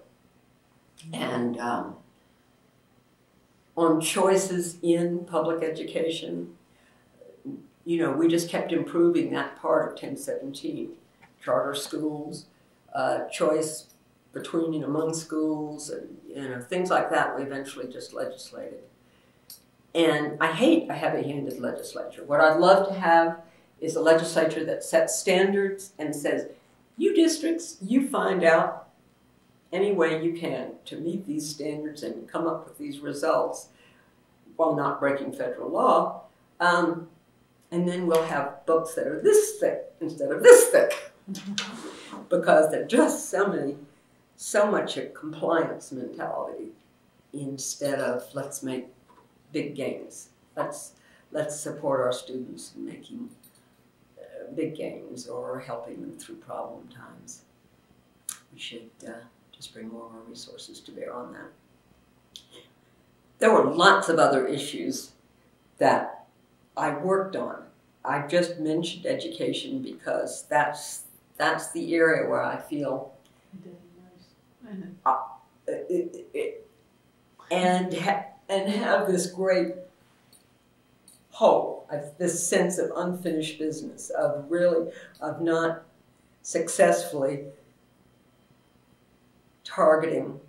and um, on choices in public education. You know, we just kept improving that part of 1017 charter schools, uh, choice between and among schools, and you know things like that. We eventually just legislated. And I hate a heavy-handed legislature. What I'd love to have is a legislature that sets standards and says, "You districts, you find out any way you can to meet these standards and come up with these results while not breaking federal law." Um, and then we'll have books that are this thick instead of this thick because they're just so many, so much a compliance mentality instead of let's make big gains. Let's let's support our students in making big gains or helping them through problem times. we should uh, just bring more of our resources to bear on that. There were lots of other issues that I worked on. I just mentioned education because that's that's the area where I feel and ha- and have this great hope, this sense of unfinished business, of really of not successfully targeting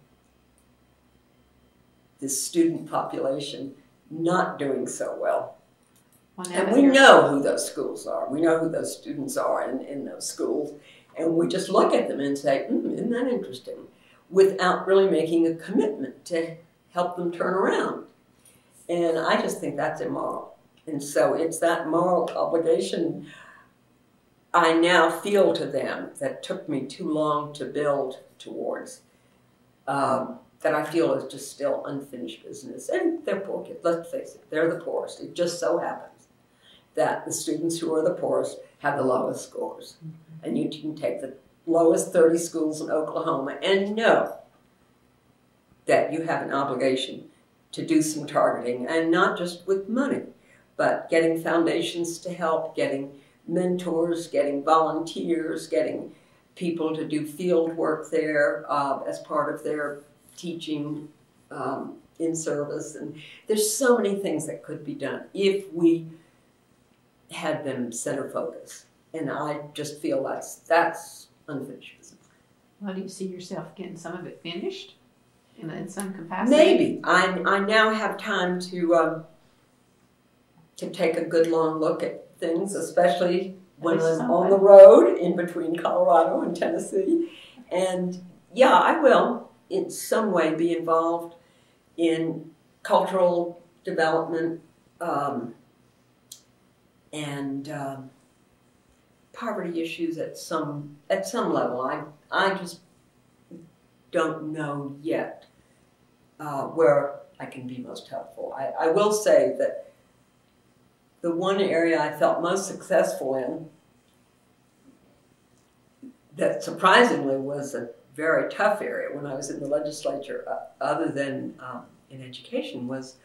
this student population not doing so well. well and we know who those schools are. We know who those students are in, in those schools. And we just look at them and say, mm, isn't that interesting? Without really making a commitment to help them turn around. And I just think that's immoral. And so it's that moral obligation I now feel to them that took me too long to build towards. Um, that I feel is just still unfinished business. And they're poor kids, let's face it, they're the poorest. It just so happens that the students who are the poorest have the lowest scores. Mm-hmm. And you can take the lowest 30 schools in Oklahoma and know that you have an obligation to do some targeting, and not just with money, but getting foundations to help, getting mentors, getting volunteers, getting people to do field work there uh, as part of their teaching um, in service. And there's so many things that could be done if we had them center focus. And I just feel that's that's unfinished business. Well, do you see yourself getting some of it finished in, in some capacity? Maybe. I, I now have time to um, to take a good long look at things, especially when I'm on the road in between Colorado and Tennessee. And yeah, I will in some way be involved in cultural development um, and um, poverty issues at some at some level. I I just don't know yet uh, where I can be most helpful. I, I will say that the one area I felt most successful in that surprisingly was a very tough area when I was in the legislature, uh, other than um, in education, was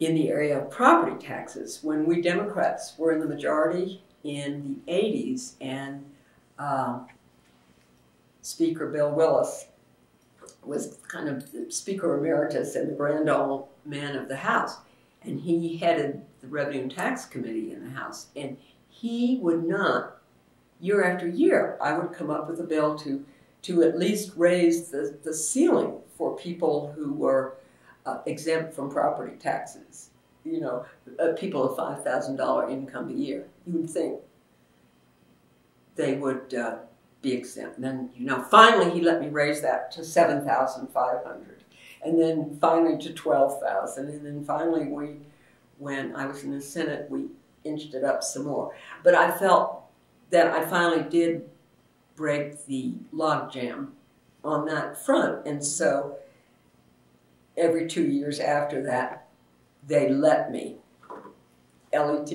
in the area of property taxes. When we Democrats were in the majority in the 80s, and um, Speaker Bill Willis was kind of Speaker Emeritus and the grand old man of the House, and he headed the Revenue and Tax Committee in the House, and he would not year after year, I would come up with a bill to, to at least raise the, the ceiling for people who were uh, exempt from property taxes. You know, uh, people of $5,000 income a year. You would think they would uh, be exempt. And then, you know, finally he let me raise that to 7,500 and then finally to 12,000 and then finally we when I was in the Senate we inched it up some more. But I felt that I finally did break the logjam on that front. And so every two years after that, they let me, LET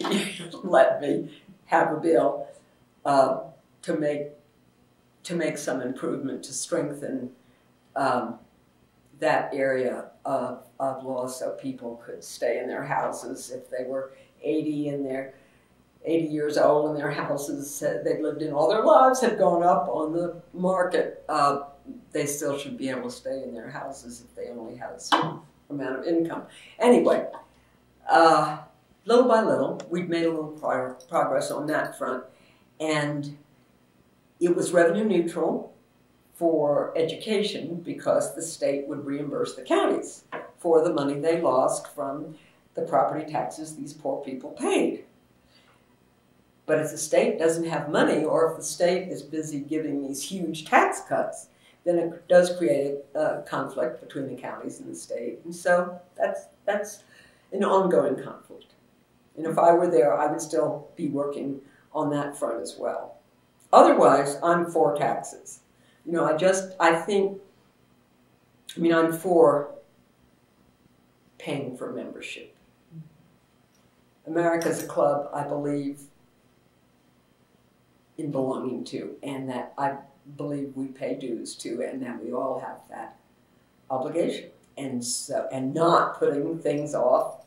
let me have a bill uh, to make to make some improvement to strengthen um, that area of, of law so people could stay in their houses if they were 80 and their 80 years old and their houses they've lived in all their lives have gone up on the market, uh, they still should be able to stay in their houses if they only have a certain amount of income. Anyway, uh, little by little, we've made a little pro- progress on that front, and it was revenue neutral for education because the state would reimburse the counties for the money they lost from the property taxes these poor people paid. But if the state doesn't have money, or if the state is busy giving these huge tax cuts, then it does create a conflict between the counties and the state. And so that's, that's an ongoing conflict. And if I were there, I would still be working on that front as well. Otherwise, I'm for taxes. You know, I just, I think, I mean, I'm for paying for membership. America's a club, I believe, in belonging to, and that I believe we pay dues to, and that we all have that obligation. And so, and not putting things off,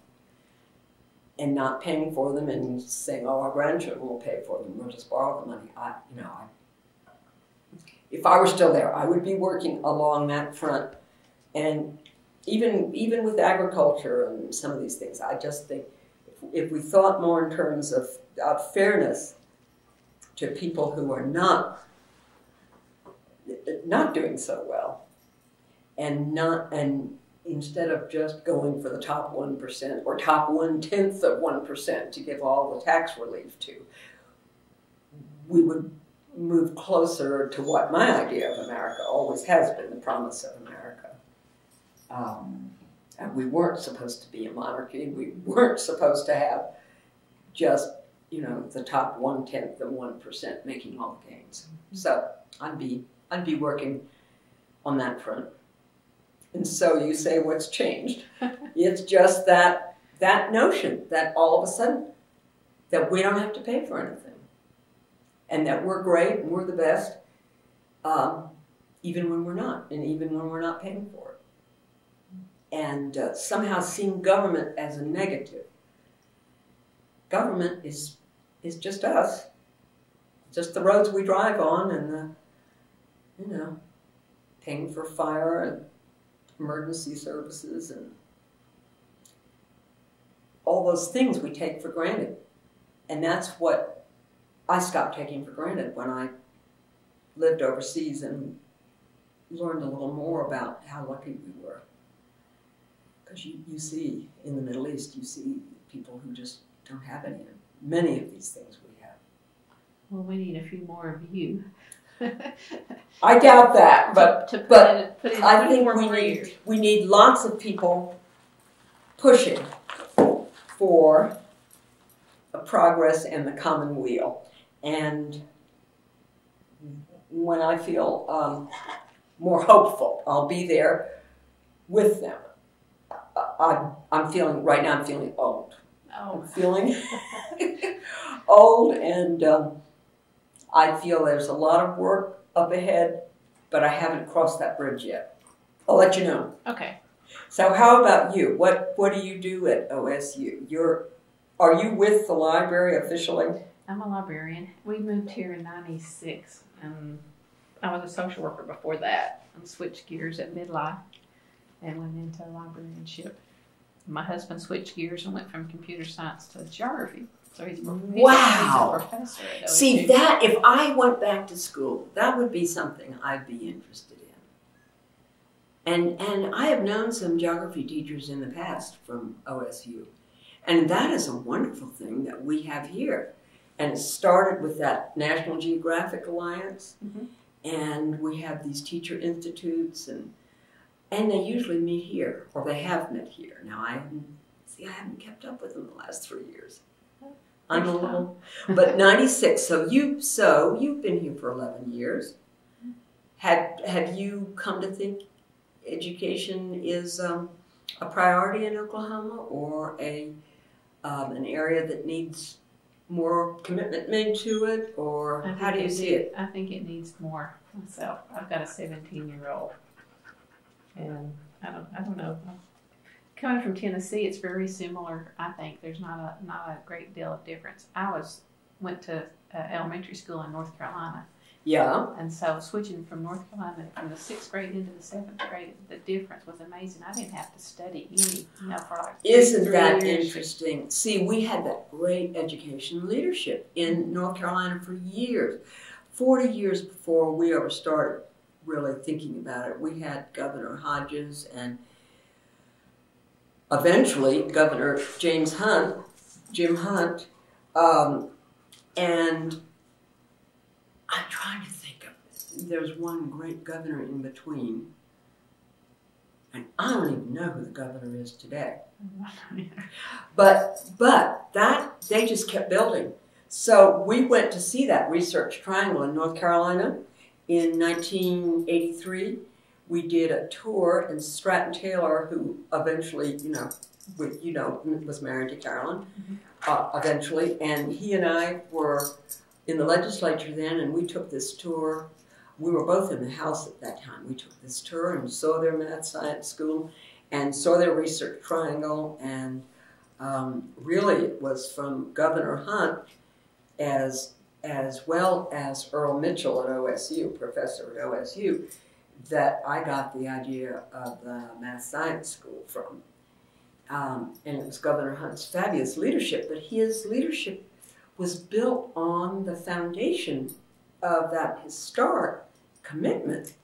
and not paying for them, and saying, "Oh, our grandchildren will pay for them. We'll just borrow the money." I, you know, I, if I were still there, I would be working along that front, and even even with agriculture and some of these things, I just think if, we thought more in terms of, of fairness to people who are not not doing so well, and not and instead of just going for the top one percent or top one tenth of one percent to give all the tax relief to, we would move closer to what my idea of America always has been the promise of America. Um, and we weren't supposed to be a monarchy. We weren't supposed to have just you know the top one tenth of one percent making all the gains. So I'd be I'd be working on that front. And so you say, what's changed? it's just that that notion that all of a sudden that we don't have to pay for anything, and that we're great and we're the best, um, even when we're not, and even when we're not paying for it. And uh, somehow seeing government as a negative. Government is is just us, just the roads we drive on, and the you know, paying for fire and emergency services and all those things we take for granted. And that's what I stopped taking for granted when I lived overseas and learned a little more about how lucky we were. Because you, you see in the Middle East, you see people who just don't have any, many of these things we have. Well, we need a few more of you. I doubt that, but to put but in, put in I think we need we need lots of people pushing for a progress and the common weal. And when I feel um, more hopeful, I'll be there with them. I, I'm, I'm feeling right now. I'm feeling old. Oh, I'm feeling old, and um, I feel there's a lot of work up ahead, but I haven't crossed that bridge yet. I'll let you know. okay. So, how about you? What What do you do at OSU? You're Are you with the library officially? I'm a librarian. We moved here in '96, and um, I was a social worker before that, and switched gears at midlife, and went into librarianship. My husband switched gears and went from computer science to geography. So he's, he's Wow. he's a professor at See that if I went back to school, that would be something I'd be interested in. And and I have known some geography teachers in the past from OSU. And that is a wonderful thing that we have here. And it started with that National Geographic Alliance. Mhm. And we have these teacher institutes and and they usually meet here, or they have met here. Now I see I haven't kept up with them the last three years. I'm a little but 96 so you so you've been here for 11 years have have you come to think education is um, a priority in oklahoma or a um, an area that needs more commitment made to it or how do you see it I think it needs more myself. I've got a 17 year old, and I don't, I don't know. Coming from Tennessee, it's very similar. I think there's not a not a great deal of difference. I was went to uh, elementary school in North Carolina, yeah and so switching from North Carolina from the sixth grade into the seventh grade, the difference was amazing. I didn't have to study any, you know, for like three- isn't three that years. interesting see we had that great education leadership in north carolina for years 40 years before we ever started really thinking about it we had governor hodges and eventually governor james hunt jim hunt um, and i'm trying to think of there's one great governor in between and i don't even know who the governor is today but but that they just kept building. So we went to see that research triangle in North Carolina in 1983. We did a tour, and Stratton Taylor, who eventually, you know, you know, was married to Carolyn, uh, eventually, and he and I were in the legislature then, and we took this tour we were both in the house at that time. We took this tour and saw their math science school and saw their research triangle. And um, really, it was from Governor Hunt as as well as Earl Mitchell at OSU, professor at OSU, that I got the idea of the math science school from. Um, and it was Governor Hunt's fabulous leadership, but his leadership was built on the foundation of that historic commitment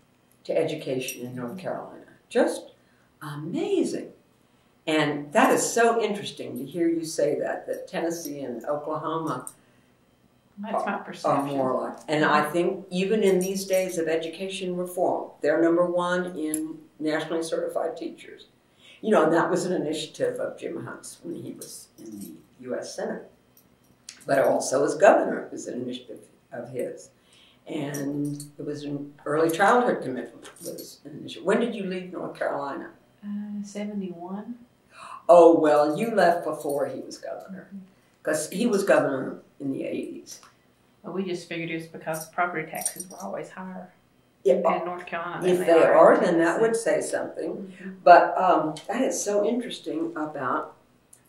to education in North Carolina. Just amazing. And that is so interesting to hear you say that, that Tennessee and Oklahoma That's my are more like. And I think even in these days of education reform, they're number one in nationally certified teachers. You know, and that was an initiative of Jim Hunt's when he was in the U.S. Senate. But also as governor, it was an initiative of his. And it was an early childhood commitment was an initiative. When did you leave North Carolina? Uh, 71. Oh, well, you left before he was governor. Because he was governor in the 80s. But we just figured it was because property taxes were always higher Yeah, in North Carolina. if they in are, then that would say something. Mhm. But um, that is so interesting about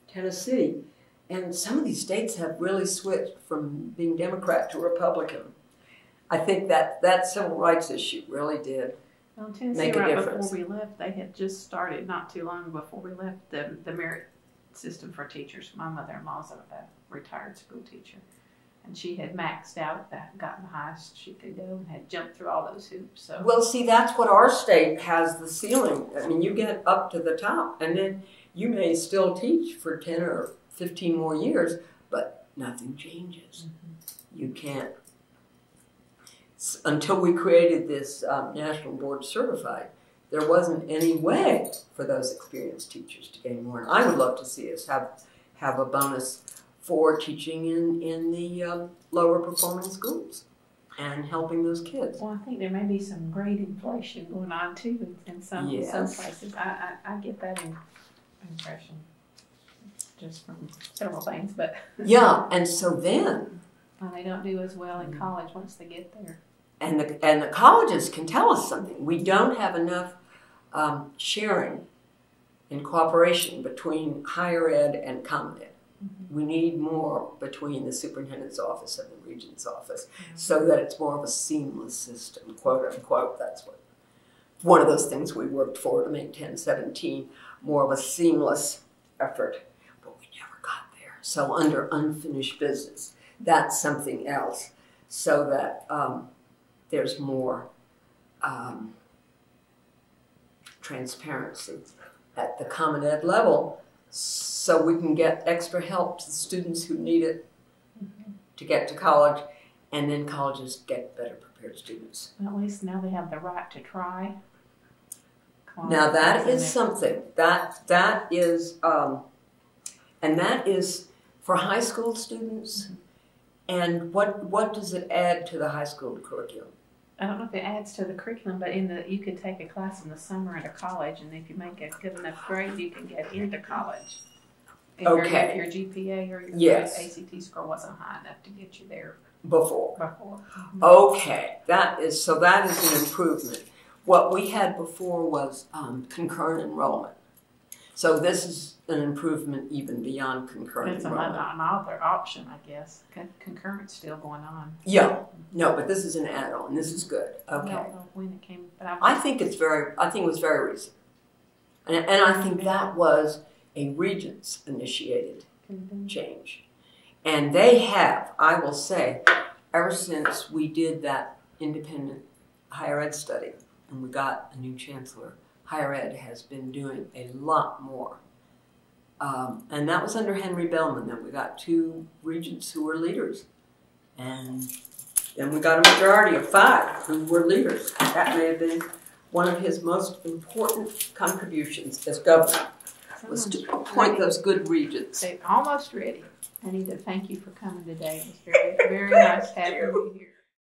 Tennessee. And some of these states have really switched from being Democrat to Republican. I think that that civil rights issue really did. Well, Tennessee, Make a right difference. before we left, they had just started not too long before we left the, the merit system for teachers. My mother-in-law's a, a retired school teacher, and she had maxed out that, gotten the highest she could go, and had jumped through all those hoops. So Well, see, that's what our state has the ceiling. I mean, you get up to the top, and then you may still teach for 10 or 15 more years, but nothing changes. You can't. S- Until we created this um, National Board Certified, there wasn't any way for those experienced teachers to gain more. And I would love to see us have, have a bonus for teaching in, in the um, lower performing schools and helping those kids. Well, I think there may be some grade inflation going on too in some some places. I, I, I get that impression just from several things, but Yeah, and so then well, they don't do as well in college once they get there. and the and the colleges can tell us something. We don't have enough um, sharing and cooperation between higher ed and common ed. We need more between the superintendent's office and the regent's office, so that it's more of a seamless system, quote unquote. That's what one of those things we worked for to make 1017 more of a seamless effort, but we never got there. So under unfinished business, that's something else, so that um, there's more um, transparency at the common ed level so we can get extra help to the students who need it to get to college and then colleges get better prepared students. Well, at least now they have the right to try. Now that is something that that is um, and that is for high school students. And what what does it add to the high school curriculum? I don't know if it adds to the curriculum, but in the you could take a class in the summer at a college, and if you make a good enough grade, you can get into college. If your- Okay. If your GPA or your Yes. ACT score wasn't high enough to get you there Before. before. Okay, that is so. That is an improvement. What we had before was um, concurrent enrollment. So this is an improvement even beyond concurrent It's another, another option, I guess. Con- Concurrent's still going on. Yeah, no, but this is an add-on. This is good. Okay, don't when it came, but I, I think it's very. I think it was very recent, and and I think that was a regents initiated been- mm-hmm. change. And they have, I will say, ever since we did that independent higher ed study and we got a new chancellor, higher ed has been doing a lot more. Um, and that was under Henry Bellmon that we got two regents who were leaders. And then we got a majority of five who were leaders. That may have been one of his most important contributions as governor was to appoint those good regents. They're almost ready. I need to thank you for coming today. It was very, very nice having you here.